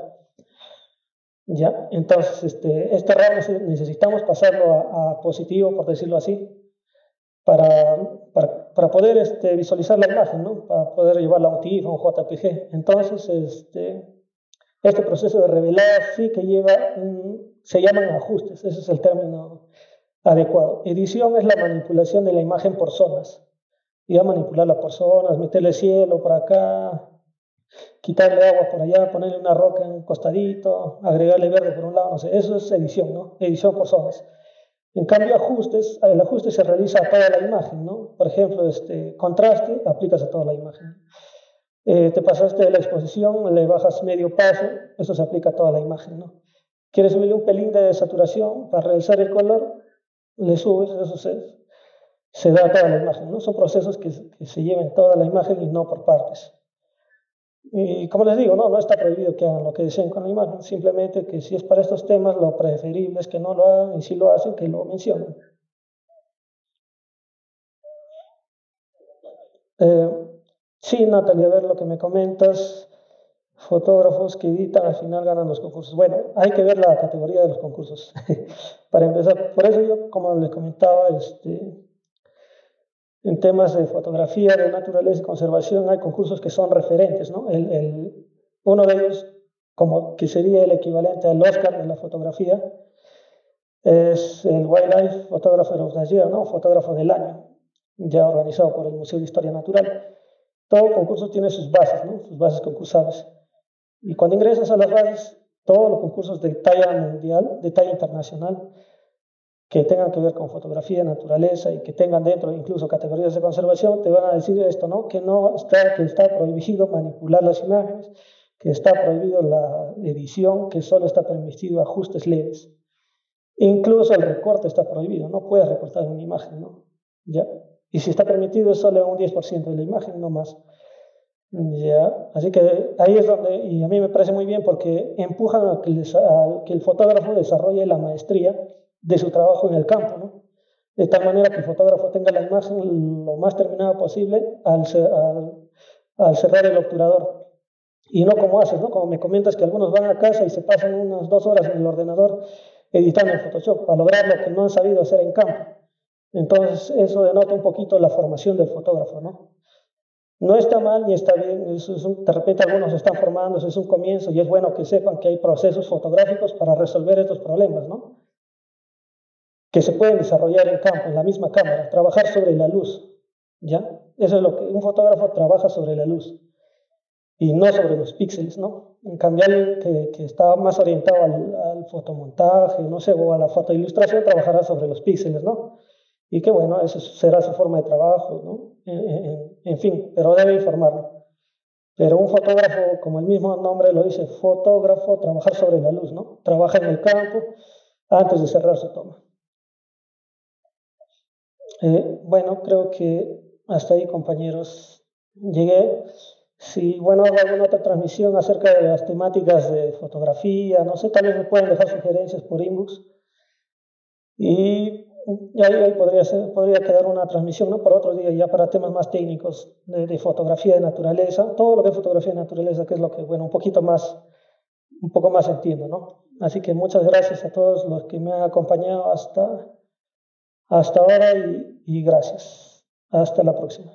¿Ya? Entonces, este, este RAW necesitamos pasarlo a, positivo, por decirlo así, para, para, para poder este, visualizar la imagen, ¿no? para poder llevarla a un TIFF, a un JPG. Entonces, este, este proceso de revelar sí que lleva, se llaman ajustes, ese es el término adecuado. Edición es la manipulación de la imagen por zonas. Y a manipularla por zonas, meterle cielo por acá, quitarle agua por allá, ponerle una roca en un costadito, agregarle verde por un lado, no sé, eso es edición, ¿no? Edición por zonas. En cambio, ajustes, el ajuste se realiza a toda la imagen, ¿no? Por ejemplo, este contraste, aplicas a toda la imagen. Eh, te pasaste de la exposición, le bajas medio paso, eso se aplica a toda la imagen, ¿no? Quieres subirle un pelín de saturación para realizar el color, le subes, eso se, se da toda la imagen, ¿no? Son procesos que, que se lleven toda la imagen y no por partes. Y como les digo, no, no está prohibido que hagan lo que deseen con la imagen, simplemente que si es para estos temas, lo preferible es que no lo hagan y si lo hacen, que lo mencionen. Eh, sí, Natalia, a ver lo que me comentas. Fotógrafos que editan al final ganan los concursos. Bueno, hay que ver la categoría de los concursos. para empezar, por eso yo, como les comentaba, este, en temas de fotografía, de naturaleza y conservación, hay concursos que son referentes. ¿no? El, el, uno de ellos, como que sería el equivalente al Oscar de la fotografía, es el Wildlife Photographer of the Year, ¿no? fotógrafo del año, ya organizado por el Museo de Historia Natural. Todo concurso tiene sus bases, ¿no? sus bases concursables. Y cuando ingresas a las bases, todos los concursos de talla mundial, de talla internacional, que tengan que ver con fotografía, naturaleza y que tengan dentro incluso categorías de conservación, te van a decir esto, ¿no? Que no está, que está prohibido manipular las imágenes, que está prohibido la edición, que solo está permitido ajustes leves. Incluso el recorte está prohibido, no puedes recortar una imagen, ¿no? ¿Ya? Y si está permitido es solo un 10% de la imagen, no más. ¿Ya? Así que ahí es donde, y a mí me parece muy bien porque empujan a que, a que el fotógrafo desarrolle la maestría de su trabajo en el campo, ¿no? De tal manera que el fotógrafo tenga la imagen lo más terminada posible al, al, cerrar el obturador. Y no como haces, ¿no? Como me comentas que algunos van a casa y se pasan unas dos horas en el ordenador editando en Photoshop para lograr lo que no han sabido hacer en campo. Entonces, eso denota un poquito la formación del fotógrafo, ¿no? No está mal ni está bien, de repente algunos están formando, es un comienzo y es bueno que sepan que hay procesos fotográficos para resolver estos problemas, ¿no? que se pueden desarrollar en campo, en la misma cámara, trabajar sobre la luz, ¿ya? Eso es lo que un fotógrafo trabaja sobre la luz y no sobre los píxeles, ¿no? En cambio, alguien que, está más orientado al, fotomontaje, no sé, o a la fotoilustración, trabajará sobre los píxeles, ¿no? Y que bueno, esa será su forma de trabajo, ¿no? En, en fin, pero debe informarlo. Pero un fotógrafo, como el mismo nombre lo dice, fotógrafo, trabajar sobre la luz, ¿no? Trabaja en el campo antes de cerrar su toma. Eh, bueno, creo que hasta ahí, compañeros, llegué. Si, bueno, hago alguna otra transmisión acerca de las temáticas de fotografía, no sé, tal vez me pueden dejar sugerencias por inbox. Y y ahí, podría, ser, podría quedar una transmisión ¿no? para otro día, ya para temas más técnicos de, de, fotografía de naturaleza, todo lo que es fotografía de naturaleza, que es lo que, bueno, un poquito más, un poco más entiendo, ¿no? Así que muchas gracias a todos los que me han acompañado hasta, hasta ahora y, y gracias. Hasta la próxima.